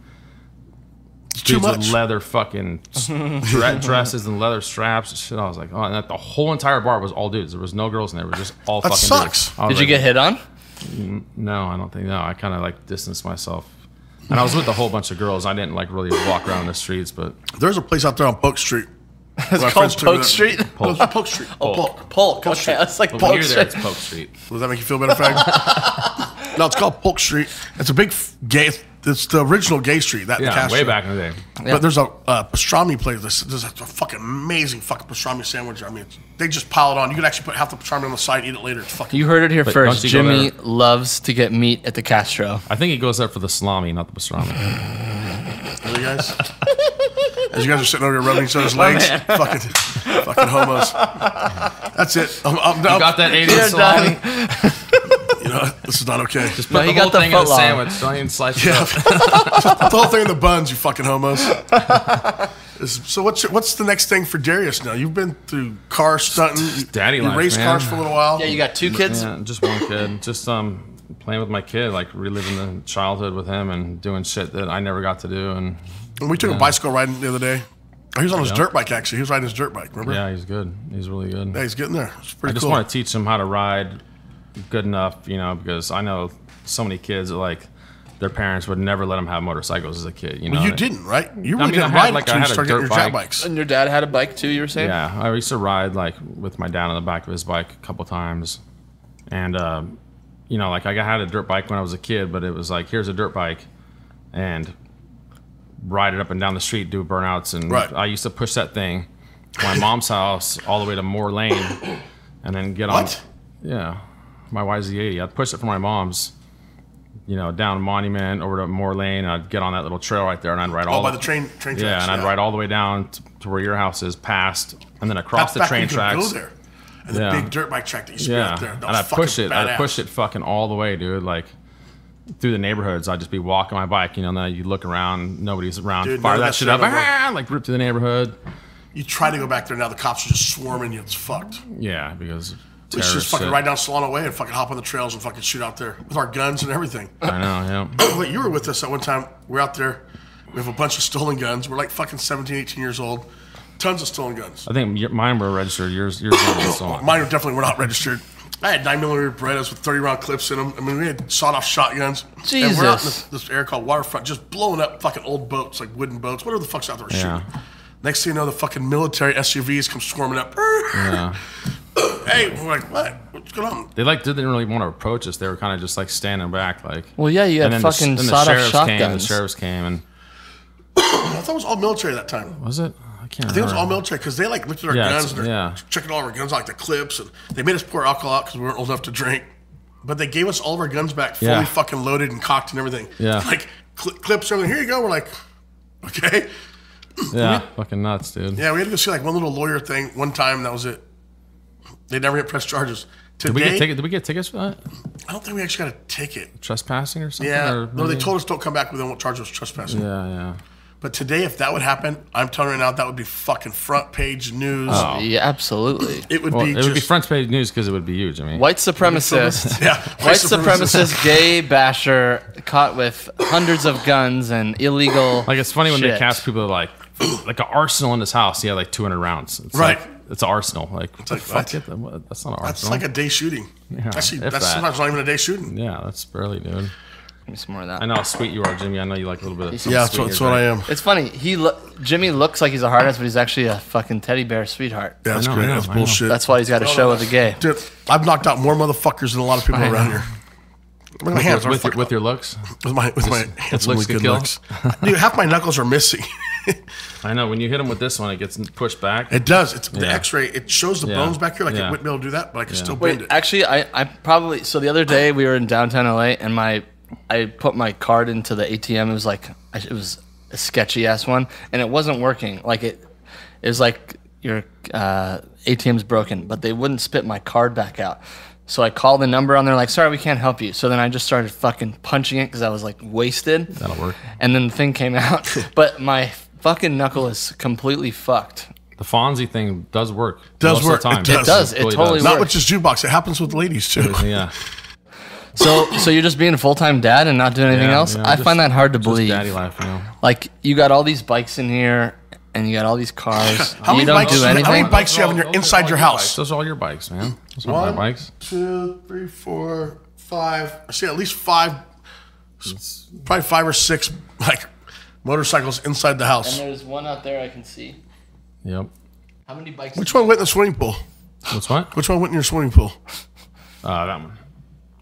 too dudes much. with leather fucking dre- [LAUGHS] dresses and leather straps and shit. I was like, oh, and that the whole entire bar was all dudes. There was no girls in there. It was just all That fucking sucks. dudes. I was Did you like, get hit on? No, I don't think. No, I kind of like distanced myself. And I was with a whole bunch of girls. I didn't like really walk around the streets, but There's a place out there on Polk Street. [LAUGHS] It's called Polk Street. No, it's Polk Street. Oh, Polk. Polk. Okay, that's like when Polk you're there, Street. it's Polk Street. Does that make you feel better, fag? [LAUGHS] no, it's called Polk Street. It's a big gay. It's the original gay street. That Yeah, way back in the day. Yeah. But there's a uh, pastrami place. There's, there's a fucking amazing fucking pastrami sandwich. I mean, it's, they just pile it on. You can actually put half the pastrami on the side, eat it later. It's fucking. You heard it here But first. don't you go Jimmy loves to get meat at the Castro. I think he goes there for the salami, not the pastrami. really, guys? [LAUGHS] As you guys are sitting over here rubbing each other's [LAUGHS] legs, fucking, fucking homos. That's it. I'm, I'm, I'm, Got that 80 salami? [LAUGHS] You know, this is not okay. Just No, put he the whole got the thing in a sandwich. Don't even slice it Yeah. up. [LAUGHS] the whole thing in the buns, you fucking homos. So what's your, what's the next thing for Darius now? You've been through car stunting. Daddy you life, raced man. cars for a little while. Yeah, you got two kids. Yeah, just one kid. Just um playing with my kid, like reliving the childhood with him and doing shit that I never got to do. And And we took a bicycle riding the other day. Oh, he was on his Yeah. dirt bike actually. He was riding his dirt bike. Remember? yeah, he's good. He's really good. Yeah, he's getting there. It's pretty I just cool. want to teach him how to ride good enough, you know, because I know so many kids that like their parents would never let them have motorcycles as a kid. You know, well, you didn't, right? You really I mean, I didn't ride like, until I you had a started getting your dirt bike. bikes. And your dad had a bike too. You were saying? Yeah, I used to ride like with my dad on the back of his bike a couple times, and um, you know, like I had a dirt bike when I was a kid, but it was like here's a dirt bike, and ride it up and down the street, do burnouts, and Right. I used to push that thing to my mom's house all the way to Moore Lane, and then get on. What? Yeah, my YZ80. I'd push it from my mom's. You know, down Monument over to Moore Lane. I'd get on that little trail right there, and I'd ride all Oh, by the train train tracks. yeah, and I'd ride all the way down to, to where your house is, past, and then across That's the back train tracks. Go there. And the Yeah. big dirt bike track that used to Yeah, be up there. And was I push it. Badass. push it fucking all the way, dude. Like through the neighborhoods, I'd just be walking my bike. You know, and then you look around, nobody's around. Dude, fire of that, shit up, ah, like rip through the neighborhood. You try to go back there now, the cops are just swarming you. It's fucked. Yeah, because We should just fucking shit. ride down Solano Way and fucking hop on the trails and fucking shoot out there with our guns and everything. I know. Yeah. [CLEARS THROAT] Wait, you were with us at one time. We're out there. We have a bunch of stolen guns. We're like fucking 17, 18 years old. Tons of stolen guns. I think mine were registered. Yours, yours weren't. [CLEARS THROAT] Mine definitely were not registered. I had 9 millimeter Berettas with 30 round clips in them. I mean, we had sawed off shotguns. And we're out in Jesus. this, this area called Waterfront, just blowing up fucking old boats, like wooden boats, whatever the fuck's out there Yeah. shooting. Next thing you know, the fucking military SUVs come swarming up. Yeah. [LAUGHS] [COUGHS] Hey, we're like, what? What's going on? They like didn't really want to approach us. They were kind of just like standing back, like. Well, yeah, you had and then the, fucking then the sawed off sheriffs came. The shotguns. sheriffs came, and [COUGHS] I thought it was all military that time. was it? I can't. I think it was remember. all military because they like looked at our Yeah, guns it's- and they're yeah. checking all of our guns, like the clips, and they made us pour alcohol out because we weren't old enough to drink. But they gave us all of our guns back, fully Yeah. fucking loaded and cocked and everything. Yeah. [LAUGHS] like cl- clips, and everything. Here you go. We're like, okay. Yeah, [COUGHS] fucking nuts, dude. Yeah, we had to go see like one little lawyer thing one time. And that was it. They never get press charges. Did we get ticket? Did we get tickets for that? I don't think we actually got a ticket. Trespassing or something? Yeah, Or no, they told us don't come back. We won't charge us trespassing. Yeah, yeah. But today, if that would happen, I'm telling you right now, that would be fucking front page news. Oh. Yeah, absolutely. It would Well, be it just would be front page news because it would be huge. I mean, White supremacist. [LAUGHS] yeah, White supremacist, gay basher caught with hundreds of guns and illegal. like it's funny when they cast people like [CLEARS THROAT] like an arsenal in his house. He had like 200 rounds. It's Right. Like, it's an arsenal. Like, what the like, fuck? what? Get the- what? That's not an That's like a day shooting. Actually, if that's that. sometimes not even a day shooting. yeah, that's barely, dude. Give me some more of that. I know how sweet you are, Jimmy. I know you like a little bit. Of Yeah, that's what, that's what I am. It's funny. He lo- Jimmy looks like he's a hard ass, but he's actually a fucking teddy bear sweetheart. Yeah, that's know, great. Know, That's bullshit. That's why he's got a show with a gay. Dude, I've knocked out more motherfuckers than a lot of people around here. Look my hands. With, are with, your, fucked with your looks, with my with my [LAUGHS] handsomely looks good kill. looks. Dude, half my knuckles are missing. [LAUGHS] [LAUGHS] I know when you hit him with this one, it gets pushed back. it does. It's the X-ray. It shows the Yeah. bones back here. Like Yeah. I wouldn't be able to do that, but I can still Wait, bend it. actually, I, I probably so the other day we were in downtown LA and my I put my card into the ATM. It was like it was a sketchy ass one, and it wasn't working. Like it, it was like your uh, ATM's broken, but they wouldn't spit my card back out. So I called the number on there, like, sorry, we can't help you. So then I just started fucking punching it because I was like wasted. That'll work. And then the thing came out, [LAUGHS] but my fucking knuckle is completely fucked. The Fonzie thing does work. Does most work. Of the time. It does. It does. It really totally does. Not works. with just jukebox. It happens with ladies too. Yeah. [LAUGHS] So, so you're just being a full time dad and not doing anything Yeah, else? yeah, I just- find that hard to Just believe. daddy life, you know. Like you got all these bikes in here, and you got all these cars. [LAUGHS] How you many don't bikes- do how many anything. bikes- do you have in your- Those are inside all your bikes. house? Those are all your bikes, man. Those are One, my bikes. two, three, four, five. I see at least five, probably five or six like motorcycles inside the house. And there's one out there I can see. Yep. How many bikes? Which one went in the swimming pool? What's what? Which one went in your swimming pool? Uh, that one.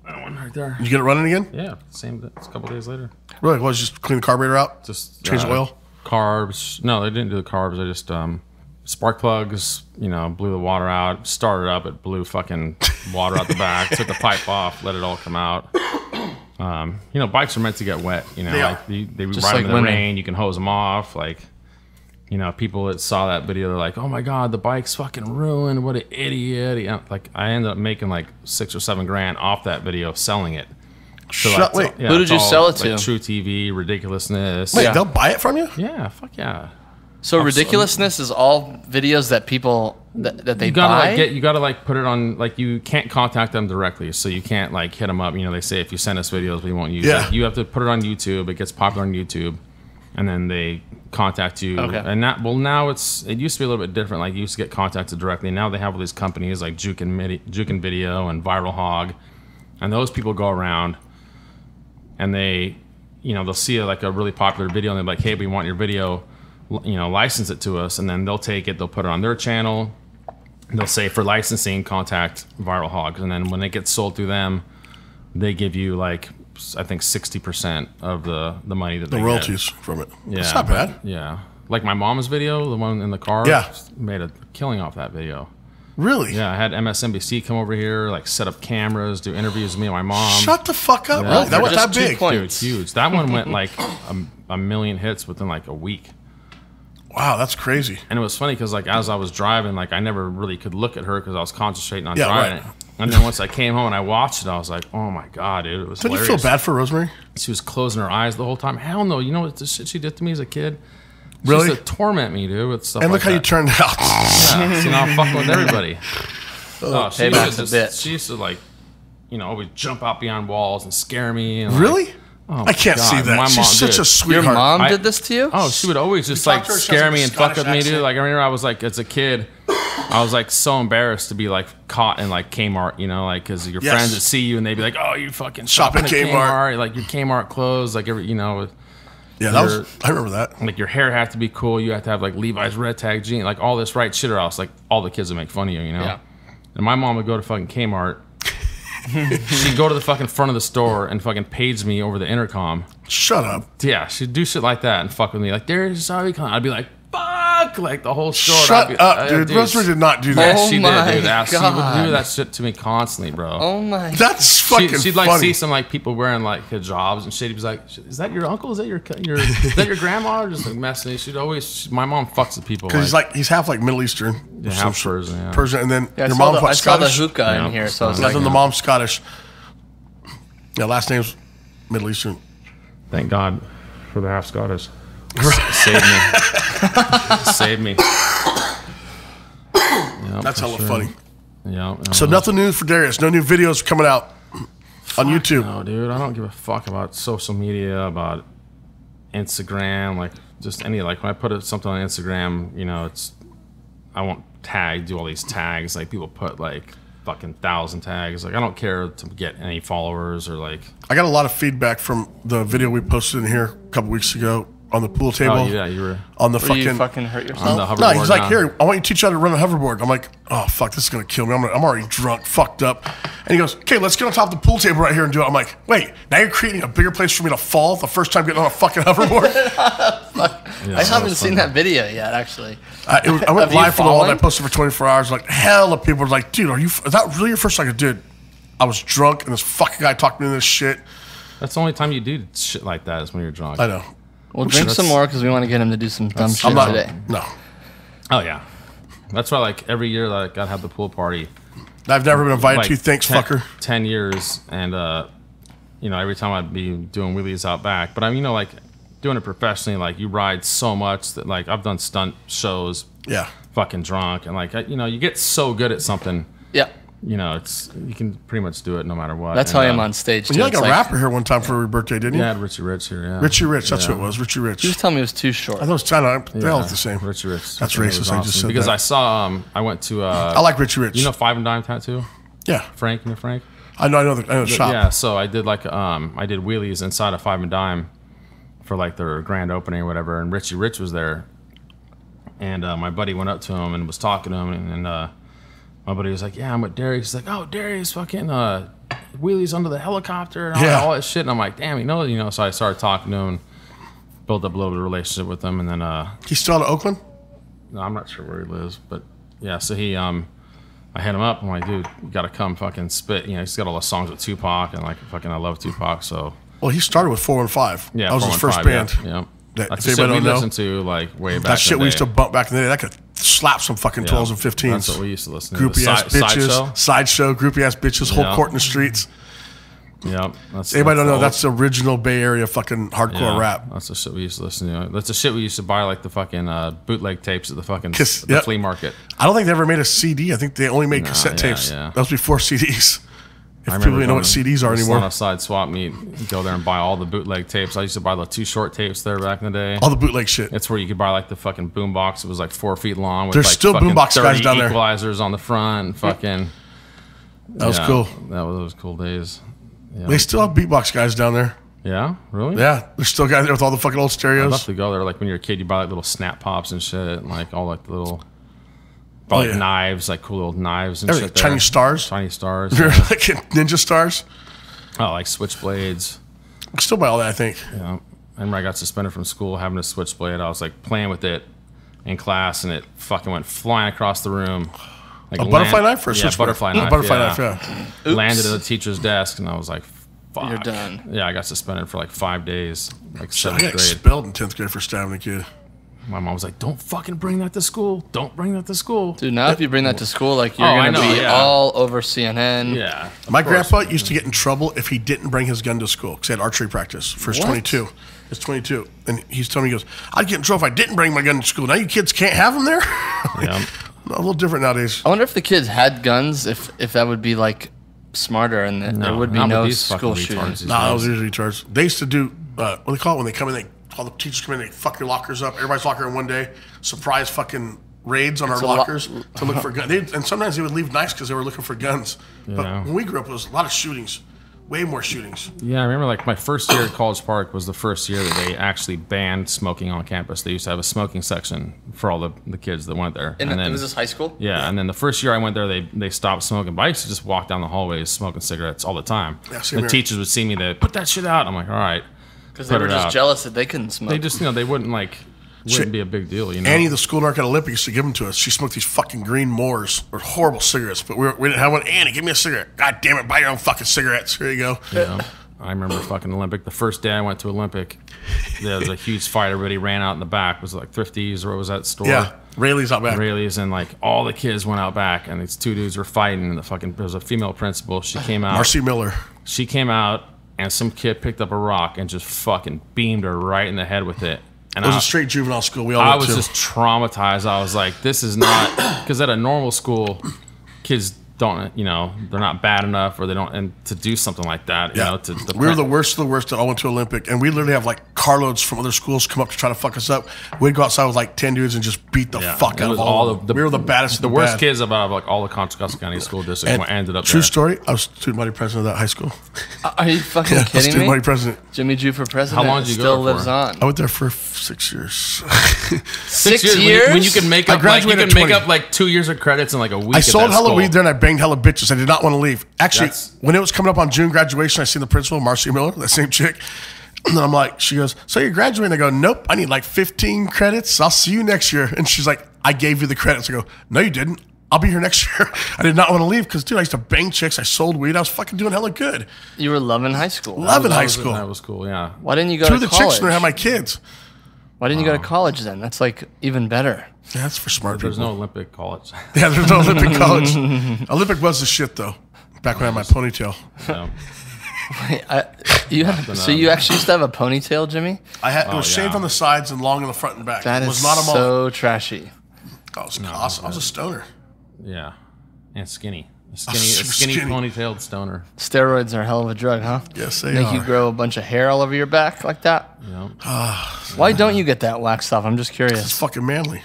That one right there. Did you get it running again? Yeah, same. It's a couple days later. Really? Was just clean the carburetor out? Just Change the uh, oil? Carbs. No, they didn't do the carbs. They just um, spark plugs. You know, blew the water out. Started up. It blew fucking water out the back. Took the pipe off. Let it all come out. Um, you know, bikes are meant to get wet. You know, They like are. they, they ride like in the women. rain. You can hose them off. Like you know, people that saw that video, they're like, "Oh my god, the bike's fucking ruined! What an idiot!" Yeah, Like I ended up making like six or seven grand off that video selling it. So, Shut, like, wait, Who did you all, sell it like, to? truTV, ridiculousness. wait, yeah. they'll buy it from you? yeah, fuck yeah. So ridiculousness is all videos that people that, that they you gotta buy. like get you gotta like put it on like you can't contact them directly so you can't like hit them up. You know they say if you send us videos we won't use Yeah. it you have to put it on youtube. It gets popular on youtube and then they contact you. Okay. and that well now it's it used to be a little bit different. Like you used to get contacted directly. Now they have all these companies like Jukin, Midi, Jukin video and ViralHog and those people go around and they you know they'll see like a really popular video and they're like hey we want your video. l- you know license it to us and then they'll take it they'll put it on their channel they'll say for licensing contact ViralHogs and then when it gets sold through them they give you like i think 60% of the the money that The they royalties from it. get. It's not bad. but- yeah like my mom's video the one in the car Yeah. made a killing off that video Really? yeah i had msnbc come over here like set up cameras do interviews with me and my mom Shut the fuck up. Yeah. Really? That was that big. points. Dude, huge. That one went like a, a million hits within like a week. Wow, that's crazy. And it was funny because like as I was driving, like I never really could look at her because I was concentrating on Yeah, driving right. it. And then once I came home and I watched it, I was like, "Oh my god, dude!" It was Did you feel bad for Rosemary? She was closing her eyes the whole time. Hell no! You know what the shit she did to me as a kid? She Really? used to torment me, dude, with stuff. And like look how you turned out. [LAUGHS] Yeah, so now I'm fucking with everybody. [LAUGHS] Oh, oh, she Payback's used to she used to like, you know, always jump out beyond walls and scare me. And, like, really? Oh I can't my see that. my She's mom such did. a Your mom I- did this to you? Oh, she would always just like her, scare me and fuck Scottish with me, dude. Like I remember I was like as a kid, I was like so embarrassed to be like caught in like Kmart, you know, like because your Yes. friends would see you and they'd be like, "Oh, you fucking Shop shopping at at Kmart." Kmart. like your Kmart clothes, like every, you know, Yeah, that was. I remember that. like your hair had to be cool. You have to have like Levi's red tag jean, like all this right shit, or else like all the kids would make fun of you, you know. Yeah. And my mom would go to fucking Kmart. She'd go to the fucking front of the store and fucking page me over the intercom. Shut up. Yeah, she'd do shit like that and fuck with me. Like, there's sorry, I'd be like, fuck, like the whole store. Shut be- up, uh, dude. Rosemary did not do that. Yes, Oh she my did, dude. That, she would do that shit to me constantly, bro. Oh my! That's She, fucking she'd like funny. see some like people wearing like hijabs and shit. He'd be like, "Is that your uncle? Is that your your is that your grandma?" Or just like messing. She'd always. She, my mom fucks with people. Because he's like he's half like Middle Eastern, yeah, some half sort- Persian. Yeah. Persian, and then Yeah, your saw mom's the, what I saw the hookah Yeah. in here, so I was Yeah, like, then the mom's Scottish. Yeah, last name's Middle Eastern. Thank God for the half Scottish. Save me. [LAUGHS] Save me. Yeah, That's for hella sure. funny. Yeah. yeah. So nothing new for Darius. No new videos coming out on YouTube. No, dude, I don't give a fuck about social media, about Instagram, like just any like when I put something on Instagram, you know, it's I won't tag, do all these tags. Like people put like fucking thousand tags. Like I don't care to get any followers or like. I got a lot of feedback from the video we posted in here a couple weeks ago on the pool table. Oh yeah, you were On the Were fucking. you fucking hurt yourself? on the no, he's like, now. here, I want you to teach you how to run a hoverboard. I'm like, oh, fuck, this is going to kill me. I'm, I'm already drunk, fucked up. And he goes, okay, let's get on top of the pool table right here and do it. I'm like, wait, now you're creating a bigger place for me to fall the first time getting on a fucking hoverboard? [LAUGHS] Yeah, I that haven't seen that video yet, actually. I, it was, I went Have live for the whole fallen? I posted for 24 hours. Like, hell of people were like, dude, are you, is that really your first time? Dude, I was drunk and this fucking guy talked me into this shit. That's the only time you do shit like that is when you're drunk. I know. We'll drink that's- some more because we want to get him to do some dumb shit I'm not, today. no. Oh yeah, that's why like every year like I'd have the pool party. I've never been invited like to. Thanks, 10 fucker. Ten years, and uh, you know, every time I'd be doing wheelies out back. But I'm, you know, like doing it professionally. Like you ride so much that like I've done stunt shows, Yeah. fucking drunk, and like I, you know, you get so good at something. Yeah, You know, it's you can pretty much do it no matter what. that's And, how I am uh, on stage. And Too. you're like It's a rapper here one time for your birthday, didn't you? Yeah, had Richie Rich here. Yeah, Richie Rich, that's Yeah. who it was. Richie Rich. He was telling me it was too short. I thought it was China. They all Yeah, look the same. Richie Rich. That's It was racist, I just said because that. I saw. Um, I went to. Uh, I like Richie Rich. You know, Five and Dime Tattoo. yeah. Frank, you know Frank. I know. I know the, I know the shop. Yeah, so I did like um I did wheelies inside of Five and Dime for like their grand opening or whatever, and Richie Rich was there, and uh, my buddy went up to him and was talking to him, and, and uh, my buddy was like, "Yeah, I'm with Darius." He's like, "Oh, Darius, fucking uh, wheelies under the helicopter and all, Yeah. all that shit," and I'm like, "Damn, you know, you know." So I started talking to him, built up a little bit of relationship with him, and then uh, He's still out of Oakland. no, I'm not sure where he lives, but yeah. So he, um, I hit him up. I'm like, dude, you gotta come fucking spit. You know, he's got all the songs with Tupac and like fucking I love Tupac. So Well, he started with four and five. yeah, that was his first band. Yeah, That, That's the shit we know, listened to like way back. that shit we used to bump back in the day. That could slap some fucking Yeah. 12s and 15s. That's what we used to listen to. Groupie ass side- bitches, sideshow? sideshow, groupie ass bitches, whole Yeah. court in the streets. Yep. That's, Anybody don't know? old- That's the original Bay Area fucking hardcore yeah, rap. That's the shit we used to listen to. That's the shit we used to buy like the fucking uh, bootleg tapes at the fucking 'Cause- the yep. flea market. I don't think they ever made a CD. I think they only made cassette yeah, tapes. yeah. That was before [LAUGHS] CDs. If I people didn't know what CDs are anymore, Slaughter Side swap meet, go there and buy all the bootleg tapes. I used to buy the Too Short tapes there back in the day. all the bootleg shit. It's where you could buy like the fucking boombox. It was like four feet long. With There's like still boombox guys 30 down there. Equalizers on the front. And fucking. That was yeah, cool. That was those cool days. Yeah. They still have beatbox guys down there. yeah. Really? Yeah, there's still guys there with all the fucking old I'd love to go there. Like when you're a kid, you buy like little snap pops and shit, and like all like the little. Buy, Oh, like yeah. knives, like cool little knives and Everything. shit. Chinese stars. Chinese stars. [LAUGHS] like ninja stars. oh, like switchblades. Still buy all that, I think. Yeah. I remember I got suspended from school having a switchblade. I was like playing with it in class, and it fucking went flying across the room. Like A butterfly knife or a yeah, switchblade? butterfly knife. butterfly yeah. knife, yeah. Landed at the teacher's desk, and I was like, "Fuck, You're done. Yeah, I got suspended for like five days, like I seventh got grade. expelled in 10th grade for stabbing a kid. My mom was like, "Don't fucking bring that to school. Don't bring that to school." Dude, now if you bring that to school, like you're Oh, I gonna know, be yeah. all over CNN. Yeah. of My course. grandpa used to get in trouble if he didn't bring his gun to school because he had archery practice for his What? 22. It's 22. And he's telling me, he goes, I'd get in trouble if I didn't bring my gun to school. Now you kids can't have them there? [LAUGHS] Yeah. a little different nowadays. I wonder if the kids had guns, if if that would be like smarter and that there would be not with no these fucking school retards shootings. these Nah, days. those usually charged. They used to do, uh, what do they call it when they come in, they, all the teachers come in, they fuck your lockers up, everybody's locker in one day, surprise fucking raids on our a lo- lockers to look for [LAUGHS] guns. They, and sometimes they would leave nice because they were looking for guns. Yeah. But when we grew up, it was a lot of shootings, way more shootings. Yeah, I remember like my first year at College Park was the first year that they actually banned smoking on campus. They used to have a smoking section for all the, the kids that went there. And, then, was this high school? yeah, and then the first year I went there, they they stopped smoking. But I used to just walk down the hallways smoking cigarettes all the time. Yeah, the here. teachers would see me, they put that shit out. I'm like, all right. Because they were just out. jealous that they couldn't smoke. They just you know they wouldn't like wouldn't Shit. be a big deal, you know. Annie, the school narc at Olympic, used to give them to us. She smoked these fucking green Mores. They're horrible cigarettes, but we, were, we didn't have one. Annie, give me a cigarette. God damn it, buy your own fucking cigarettes. Here you go. Yeah. I remember fucking Olympic. The first day I went to Olympic, there was a [LAUGHS] huge fight. Everybody ran out in the back. It was like Thrifties or what was that store? Yeah, Raley's out back. Raley's and like all the kids went out back and these two dudes were fighting and the fucking there was a female principal. She came out. Marcy Miller. She came out and some kid picked up a rock and just fucking beamed her right in the head with it. And It was I, a straight juvenile school. We all I was to. just traumatized. I was like, this is not because at a normal school, kids don't you know they're not bad enough or they don't and to do something like that you Yeah. know to the we were the worst of the worst that all went to Olympic, and we literally have like carloads from other schools come up to try to fuck us up. We'd go outside with like ten dudes and just beat the Yeah. fuck It out of all, all of the- them. we were the baddest, the the worst bad. kids of like all the Contra Costa County school districts And ended up true there. story. I was student body president of that high school. [LAUGHS] Are you fucking Yeah, I was kidding student body president. Jimmy Jew for president. How long did you go still there lives for? on. I went there for six years. Six when you- years. when you, can make I up like you can make up like two years of credits in like a week. I at sold that hella school. weed there and I banged hella bitches. I did not want to leave. Actually, That's- when it was coming up on June graduation, I seen the principal, Marcy Miller, that same chick. [CLEARS THROAT] And I'm like, she goes, So you're graduating? I go, Nope, I need like 15 credits. I'll see you next year. And she's like, I gave you the credits. I go, No, you didn't. I'll be here next [LAUGHS] year. I did not want to leave because, dude, I used to bang chicks. I sold weed. I was fucking doing hella good. You were loving high school. Loving high school. That was cool. Yeah. Why didn't you go Two to of the college? chicks in there have my kids. Why didn't you go to college then? That's like even better. Yeah, that's for smart people. There's people. no Olympic college. [LAUGHS] Yeah, there's no Olympic [LAUGHS] college. Olympic was the shit, though. Back when I had my ponytail. So, I, you have, so you actually used to have a ponytail, Jimmy? I had it Oh, was shaved yeah. on the sides and long in the front and back. That it is was not a mullet. so trashy. Oh, I was awesome. I was a stoner. yeah, and skinny, a skinny, [LAUGHS] a skinny, skinny. ponytailed stoner. Steroids are a hell of a drug, huh? Yes, they Make are. you grow a bunch of hair all over your back like that. You know, ah. Why don't you get that waxed off? I'm just curious. It's fucking manly.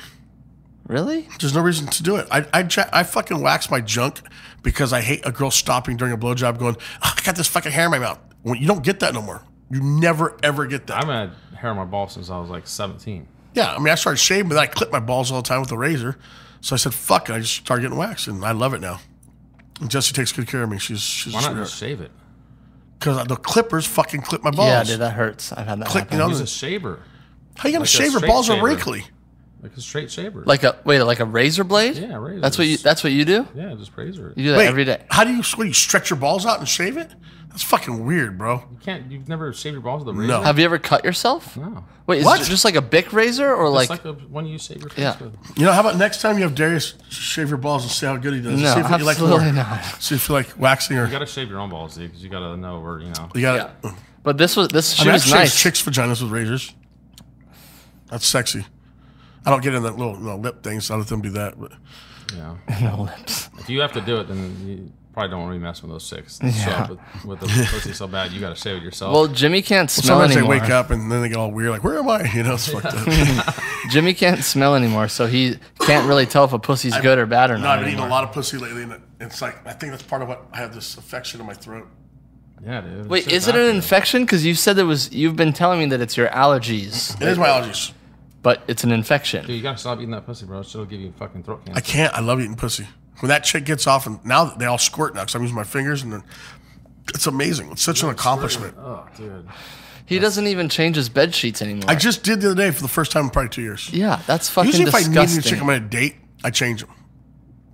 Really? There's no reason to do it. I I, I fucking wax my junk because I hate a girl stopping during a blowjob going, "Oh, I got this fucking hair in my mouth. Well, you don't get that no more. You never ever get that. I've had hair on my balls since I was like 17. yeah, I mean, I started shaving, but then I clip my balls all the time with a razor. So I said, fuck it. I just started getting waxed, and I love it now. And Jessie takes good care of me. She's she's Why not just shave it? because the clippers fucking clip my balls. Yeah, dude, that hurts. I've had that Click, happen. you know, Use a shaver, How you gonna like a shave your straight balls? Are shaver. wrinkly. like a straight shaver. Like a wait, like a razor blade? Yeah, razors. That's what you. That's what you do. yeah, just razor it. You do that Wait, every day. How do you? What do you stretch your balls out and shave it? That's fucking weird, bro. You can't. You've never shaved your balls with a razor. No. Have you ever cut yourself? No. Wait, is What? it just like a Bic razor or It's like, like, a one you shave your face Yeah. with. You know, how about next time you have Darius shave your balls and see how good he does? No, see if you like absolutely more- not. See if you like waxing or You gotta shave your own balls, dude, because you gotta know where you know. you got to But this was this I shoe mean, I've is shaved nice. chicks' vaginas with razors. That's sexy. I don't get in that little no, lip things. I let them do that. But Yeah. [LAUGHS] no lips. If you have to do it, then you probably don't want to be messing with those six. They Show up with, with the [LAUGHS] pussy so bad, you gotta shave it yourself. Well, Jimmy can't smell sometimes they wake up and then they get all weird, like, "Where am I?" [LAUGHS] You know, it's fucked up. [LAUGHS] Jimmy can't smell anymore, so he can't really tell if a pussy's good or bad or no, not. I've been eating a lot of pussy lately, and it's like I think that's part of what I have this affection in my throat. yeah, dude. Wait, is it an for you. infection? Because you said there was. You've been telling me that it's your allergies, It is my allergies. but it's an infection. Dude, you gotta stop eating that pussy, bro. It'll give you fucking throat cancer. I can't. I love eating pussy. When that chick gets off, and now they all squirt now because I'm using my fingers, and then it's amazing. It's such an accomplishment. Oh, dude. He doesn't even change his bed sheets anymore. I just did the other day for the first time in probably two years. yeah, that's fucking Usually, if I disgusting. meet a chick I'm on a date, I change them.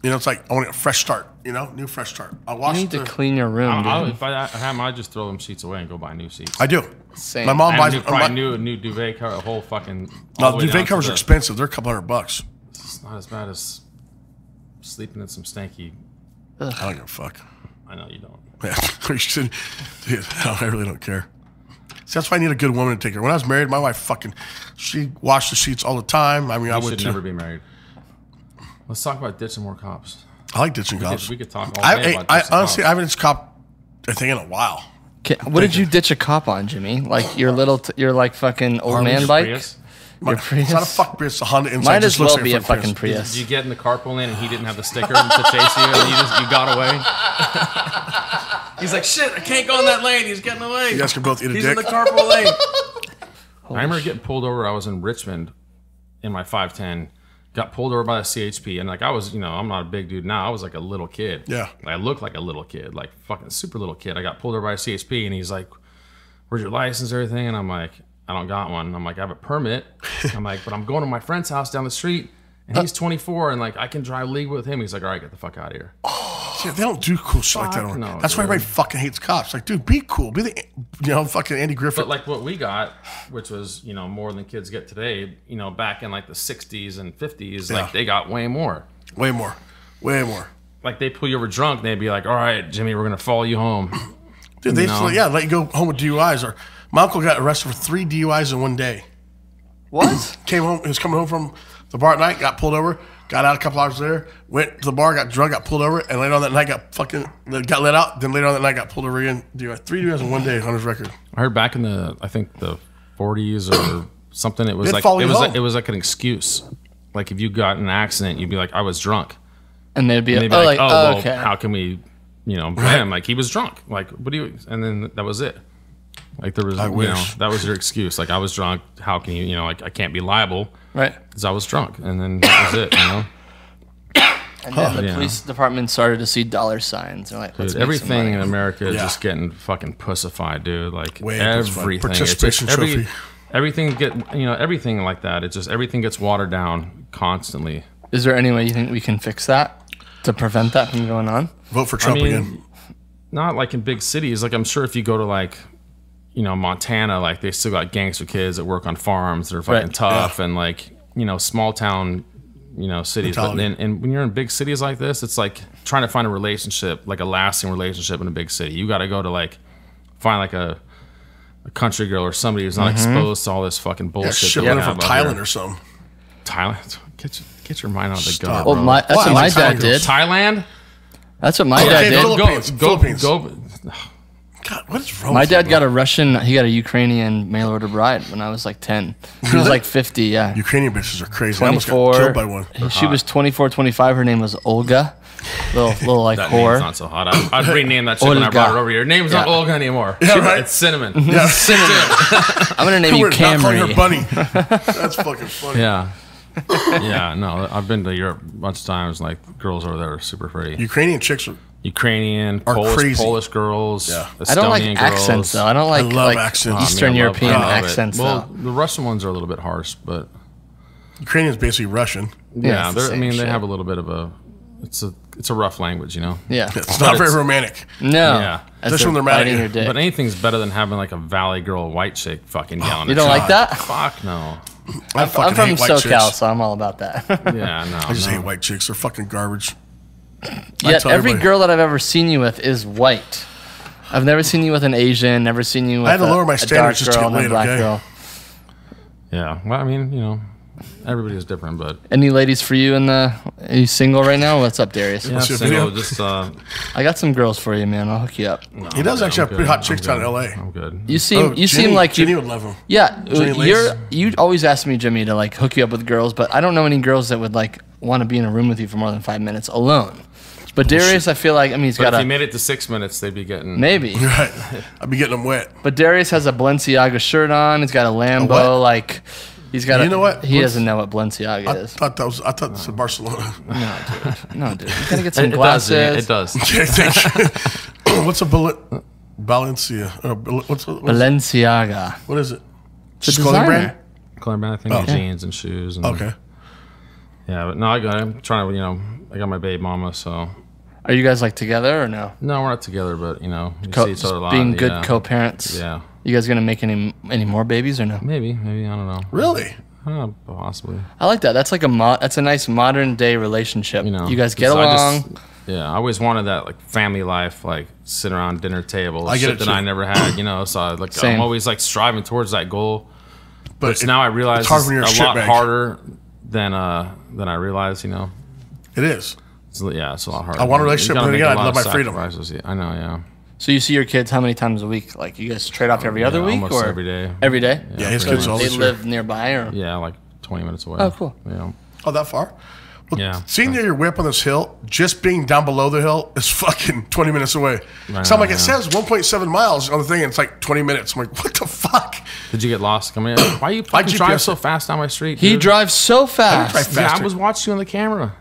You know, it's like I want a fresh start. You know, new fresh start. I wash you need the, to clean your room, I, I, dude. if I, I have 'em, I just throw them sheets away and go buy new sheets. I do. Same. My mom I buys have a new, my- probably new, new duvet cover, a whole fucking. all No, the way duvet covers are expensive. They're a couple hundred bucks. It's not as bad as sleeping in some stanky. I don't give a fuck. I know you don't. Yeah, [LAUGHS] you should- dude, I really don't care. See, that's why I need a good woman to take care. When I was married, my wife fucking, she washed the sheets all the time. I mean, I would should too. never be married. Let's talk about ditching more cops. I like ditching We could, cops. we could talk all I, day I, about I ditching honestly, I haven't ditched cop, I think, in a while. Ca- what did you ditch a cop on, Jimmy? Like your little, t- your like fucking old man bike? Prius? Your It's not a fuck Prius. It's a Honda inside. Might just as looks well like be a fucking fucking Did Prius. you get in the carpool lane and he didn't have the sticker to chase you and you just you got away? [LAUGHS] He's like, shit, I can't go in that lane. He's getting away. You guys can both eat a He's dick. in the carpool lane. [LAUGHS] I remember getting pulled over. I was in Richmond in my 510. Got pulled over by the CHP, and like I was, you know, I'm not a big dude now. I was like a little kid. Yeah. I looked like a little kid, like fucking super little kid. I got pulled over by a CHP, and he's like, "Where's your license, and everything?" And I'm like, "I don't got one." I'm like, "I have a permit." I'm like, "But I'm going to my friend's house down the street." And he's 24, and like I can drive legal with him. He's like, "All right, get the fuck out of here." See, they don't do cool shit like that. Anymore. no, That's why everybody fucking hates cops. Like, dude, be cool. Be the, you know, fucking Andy Griffith. But like what we got, which was you know more than kids get today. You know, back in like the 60s and 50s, Yeah. like they got way more. way more. Way more. Like they pull you over drunk, and they'd be like, "All right, Jimmy, we're gonna follow you home." Dude, they No. like, yeah, let you go home with DUIs. Or my uncle got arrested for three DUIs in one day. What? [CLEARS THROAT] Came home, he was coming home from the bar at night, got pulled over, got out a couple hours later, went to the bar, got drunk, got pulled over, and later on that night got fucking got let out. Then later on that night got pulled over again. DUI, three DUIs in one day on his record. I heard back in the I think the 40s or something. It was They'd like follow it you was home. like, it was like an excuse. Like if you got in an accident, you'd be like, "I was drunk." And they'd be, And they'd be oh, like, like, "Oh, oh, well, okay. how can we, you know, blame him? Like he was drunk. Like what do you?" And then that was it. Like there was, you know, that was your excuse. Like I was drunk. How can you, you know, like I can't be liable right? because I was drunk. And then that was it. You know, [COUGHS] And then the yeah. police department started to see dollar signs. They're like, Let's Dude, make some everything money. in America is Yeah. just getting fucking pussified, dude. Like Way pussified. everything, It's Participation every- trophy. Everything get you know everything like that. It's just everything gets watered down constantly. Is there any way you think we can fix that to prevent that from going on? Vote for Trump I mean, again. not like in big cities. Like I'm sure if you go to like, you know, Montana, like they still got gangster kids that work on farms that are fucking Right. tough, and like you know, small town, you know, cities. But Mentality. then, and when you're in big cities like this, it's like trying to find a relationship, like a lasting relationship in a big city. You got to go to like find like a. A country girl or somebody who's not mm-hmm. exposed to all this fucking Yeah, bullshit. shit that we went from have Thailand here. or something. Thailand. [LAUGHS] Get your, get your mind out of the Stop, gutter, Well, my, that's Well, what my dad did. Thailand. That's what my Okay, dad did. Philip- Philippines, Go, go, Philippines. go. God, what is wrong My with dad bro? got a Russian, he got a Ukrainian mail order bride when I was like 10. He was like 50, yeah. Ukrainian bitches are crazy. I almost got 24. killed by one. She was 24, 25. Her name was Olga. Little, little like That whore. name's not so hot. I, I'd rename that shit when I brought it over here. Her name's not Olga anymore. Yeah, right? It's Cinnamon. Yeah. [LAUGHS] I'm going to name you We're not her Camry. Bunny. [LAUGHS] That's fucking funny. Yeah. yeah, no, I've been to Europe a bunch of times. Like, girls over there are super pretty. Ukrainian chicks are. Ukrainian, Are Polish, crazy. Polish girls. Yeah. I don't like Estonian accents, though. I don't like, I love like accents. I mean, Eastern I love- European love accents, Well, though. the Russian ones are a little bit harsh, but Ukrainian's basically Russian. yeah, it's the they're, I mean, shit. they have a little bit of a. It's a it's a rough language, you know. Yeah. It's not very it's- romantic. No. Yeah. especially when they're mad at biting you. your dick. But anything's better than having like a valley girl white chick fucking oh, yelling. you don't like that? Fuck no. I I'm fucking from hate white SoCal, chicks. so I'm all about that. [LAUGHS] Yeah, no. I just no. hate white chicks. They're fucking garbage. Yet every everybody. girl that I've ever seen you with is white. I've never seen you with an Asian. Never seen you with had to a, lower my dark standards just to girl get a laid, black okay? girl. Yeah. Well, I mean, you know, everybody is different, but Any ladies for you in the? Are you single right now? What's up, Darius? yeah, see a single, video? just uh, [LAUGHS] I got some girls for you, man. I'll hook you up. He does I'm actually have good. pretty hot chicks down in. LA. I'm good. You seem Oh, you Jenny- seem like Jenny you. would love him. Yeah, Jenny you're Lace. you always ask me, Jimmy, to like hook you up with girls, but I don't know any girls that would like want to be in a room with you for more than five minutes alone. But Darius, I feel like I mean he's But got if a you made it to six minutes, they'd be getting maybe. [LAUGHS] Right. I'd be getting them wet. But Darius has a Balenciaga shirt on. He's got a Lambo. what? like he's got. You a, know what? He What's- doesn't know what Balenciaga I is. thought that was. I thought this was Barcelona. No, dude. No, dude. You gotta get It, [LAUGHS] some it does. glasses. yeah, It does. [LAUGHS] Okay, thank you. [COUGHS] what's a bullet? Balencia. Or Bal- what's, a, what's Balenciaga. what is it? It's a Just clothing designer. brand? I think Oh. jeans and shoes. And, Okay. Yeah, but no, I got. I'm trying to, you know, I got my babe mama, so Are you guys like together or no? no, we're not together, but you know, we Co- see each other a lot. being good yeah. co-parents. Yeah, You guys gonna make any any more babies or no? maybe, maybe I don't know. Really? Uh, possibly. I like that. That's like a mo- that's a nice modern day relationship. You know, you guys get 'cause I along. just- yeah, I always wanted that like family life, like sit around dinner table. I get shit it that too. I never had. You know, so I, like Same. I'm always like striving towards that goal. But But now I realize it's it's, hard when you're a a lot shitbag. harder than uh than I realized. You know, it is. It's, yeah, it's a lot harder. I want a relationship, gotta but again, a I lot love my freedom. Yeah, I know. Yeah, so you see your kids how many times a week? Like you guys trade off every other week or every day. Every day. Yeah, his pretty kids much. all They this live nearby or Yeah, like 20 minutes away. Oh, cool. Yeah. Oh, that far? Well, Yeah. Seeing your whip on this hill, just being down below the hill is [LAUGHS] fucking 20 minutes away. I so I'm know, like, it says 1.7 miles on the thing, and it's like 20 minutes. I'm like, what the fuck? Did you get lost coming in? [COUGHS] Why you fucking GPS drive so fast down my street? He dude? drives so fast. drive Yeah. I was watching you on the camera.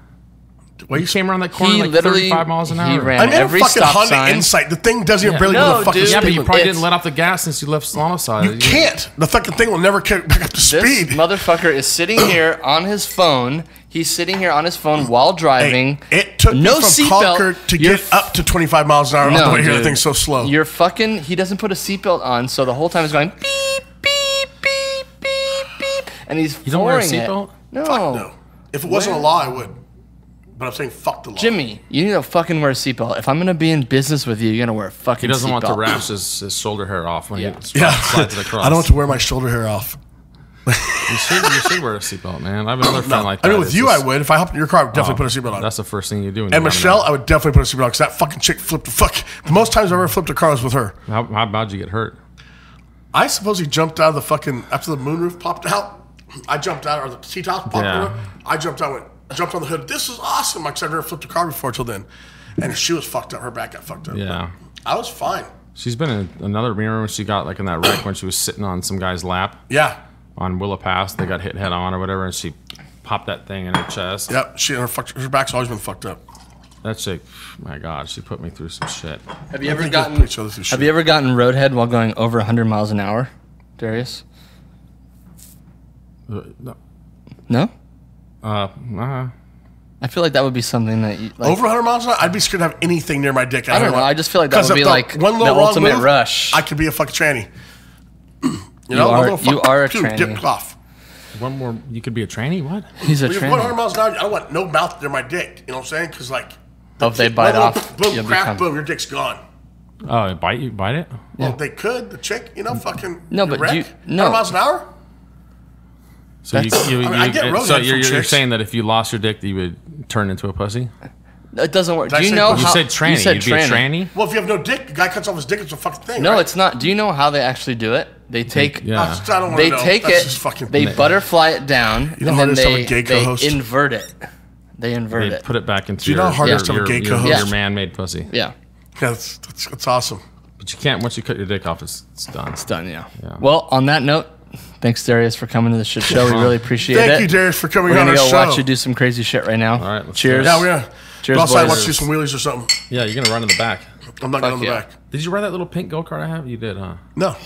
Why You you came around that corner He like literally 35 miles an hour. he ran I'm in every a fucking stop Honda sign. Insight. The thing doesn't even barely No, go to fucking dude. Yeah, but you probably It's- didn't let off the gas since you left Solano side. You can't. The fucking thing will never get back up to This speed. motherfucker is sitting here [CLEARS THROAT] on his phone. He's sitting here on his phone while driving. Hey, it took no me from seatbelt. Concord to You're get up to 25 miles an hour on No, the way here. The thing's so slow. You're fucking. He doesn't put a seatbelt on, so the whole time he's going beep beep beep beep beep, and he's You don't wear a seatbelt? No. no. If it wasn't a law, I would. But I'm saying fuck the law. Jimmy, you need to fucking wear a seatbelt. If I'm gonna be in business with you, you're gonna wear a fucking. Seatbelt. He doesn't want to seatbelt. rash his, his shoulder hair off when Yeah. he slides, Yeah. slides it across. [LAUGHS] I don't want to wear my shoulder hair off. You should, you should wear a seatbelt, man. I have another [COUGHS] friend like that. I mean, with It's you, just- I would. If I hopped in your car, I would definitely oh, put a seatbelt on. That's the first thing you do. When you And run Michelle. I would definitely put a seatbelt on because that fucking chick flipped the fuck. The most times I've ever flipped a car was with her. How, how about you get hurt? I suppose he jumped out of the fucking after the moonroof popped out. I jumped out, or the seat top popped Yeah. out. I jumped out, went jumped on the hood. This is awesome. Like 'cause I've never flipped a car before till then, and she was fucked up. Her back got fucked up. Yeah. I was fine. She's been in another mirror when she got like in that wreck when she was sitting on some guy's lap Yeah. on Willow Pass. They got hit head on or whatever, and she popped that thing in her chest. Yep. She her fucked, her back's always been fucked up. That chick, my God, she put me through some shit. Have you ever gotten? each other through Have you ever gotten roadhead while going over 100 miles an hour, Darius? Uh, no, No. Uh, uh, I feel like that would be something that you like, Over 100 miles an hour, I'd be scared to have anything near my dick. I don't know. I just feel like that 'Cause would be the like one the little wrong ultimate move, rush. I could be a fucking tranny. You [CLEARS THROAT] You know, are- a little you are a dude, tranny. Dip off. one more. You could be a tranny. What? He's a When you're 100 miles an hour, I don't want no mouth near my dick. You know what I'm saying? Because like, Oh, if they bite boom, off, [LAUGHS] boom, you'll crack, become- boom, your dick's gone. Oh, bite you? Bite it? Well, they could. The chick, you know, fucking. No, but wreck, you- 100 no. miles an hour. So you, That's- you, I mean, I you- get uh, roadhead so from you're, you're saying that if you lost your dick, that you would turn into a pussy? It doesn't work. Did Do you know pussy? You said tranny. You said You'd be a tranny. Well, if you have no dick, the guy cuts off his dick. It's a fucking thing. No, right? it's not. Do you know how they actually do it? They take. Yeah. I just- I don't want to They know. take That's it. Just fucking They butterfly it down, You know and how then to have they, a gay they co-host? invert it. They invert They it. put it back into you know your, how hard it your, to have a gay co-host? your man-made pussy. yeah, Yeah, that's, that's, that's awesome. But you can't, once you cut your dick off, it's, it's done. it's done. Yeah. Yeah. Well, on that note, thanks Darius for coming to the shit show. We really appreciate it. Thank you, Darius, for coming We're on gonna our go show. watch you do some crazy shit right now. All right, let's Cheers. do. Yeah, we're gonna Cheers, go outside and boys. watch you do some wheelies or something. Yeah, you're going to run in the back. I'm not Fuck going on the yeah. back. Did you ride that little pink go-kart I have? You did, huh? No.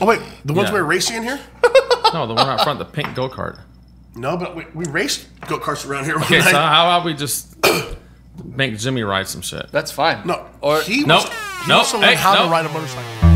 Oh wait, the ones Yeah. we were racing in here? [LAUGHS] No, the one out front, the pink go-kart. No, but we, we raced go karts around here. One Okay, night. so how about we just make Jimmy ride some shit? That's fine. no, Or he Nope. was He Nope. also learned Hey, how to nope. ride a motorcycle.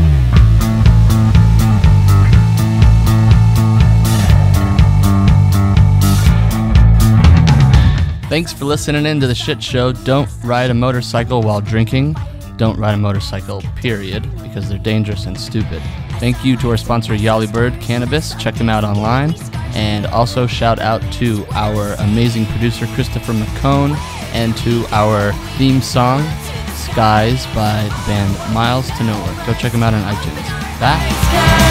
Thanks for listening in to the shit show. Don't ride a motorcycle while drinking. Don't ride a motorcycle, period, because they're dangerous and stupid. Thank you to our sponsor, Yali Bird Cannabis. Check them out online. And also shout out to our amazing producer, Christopher McCone, and to our theme song, Skies by the band Miles to Nowhere. Go check them out on iTunes. Bye.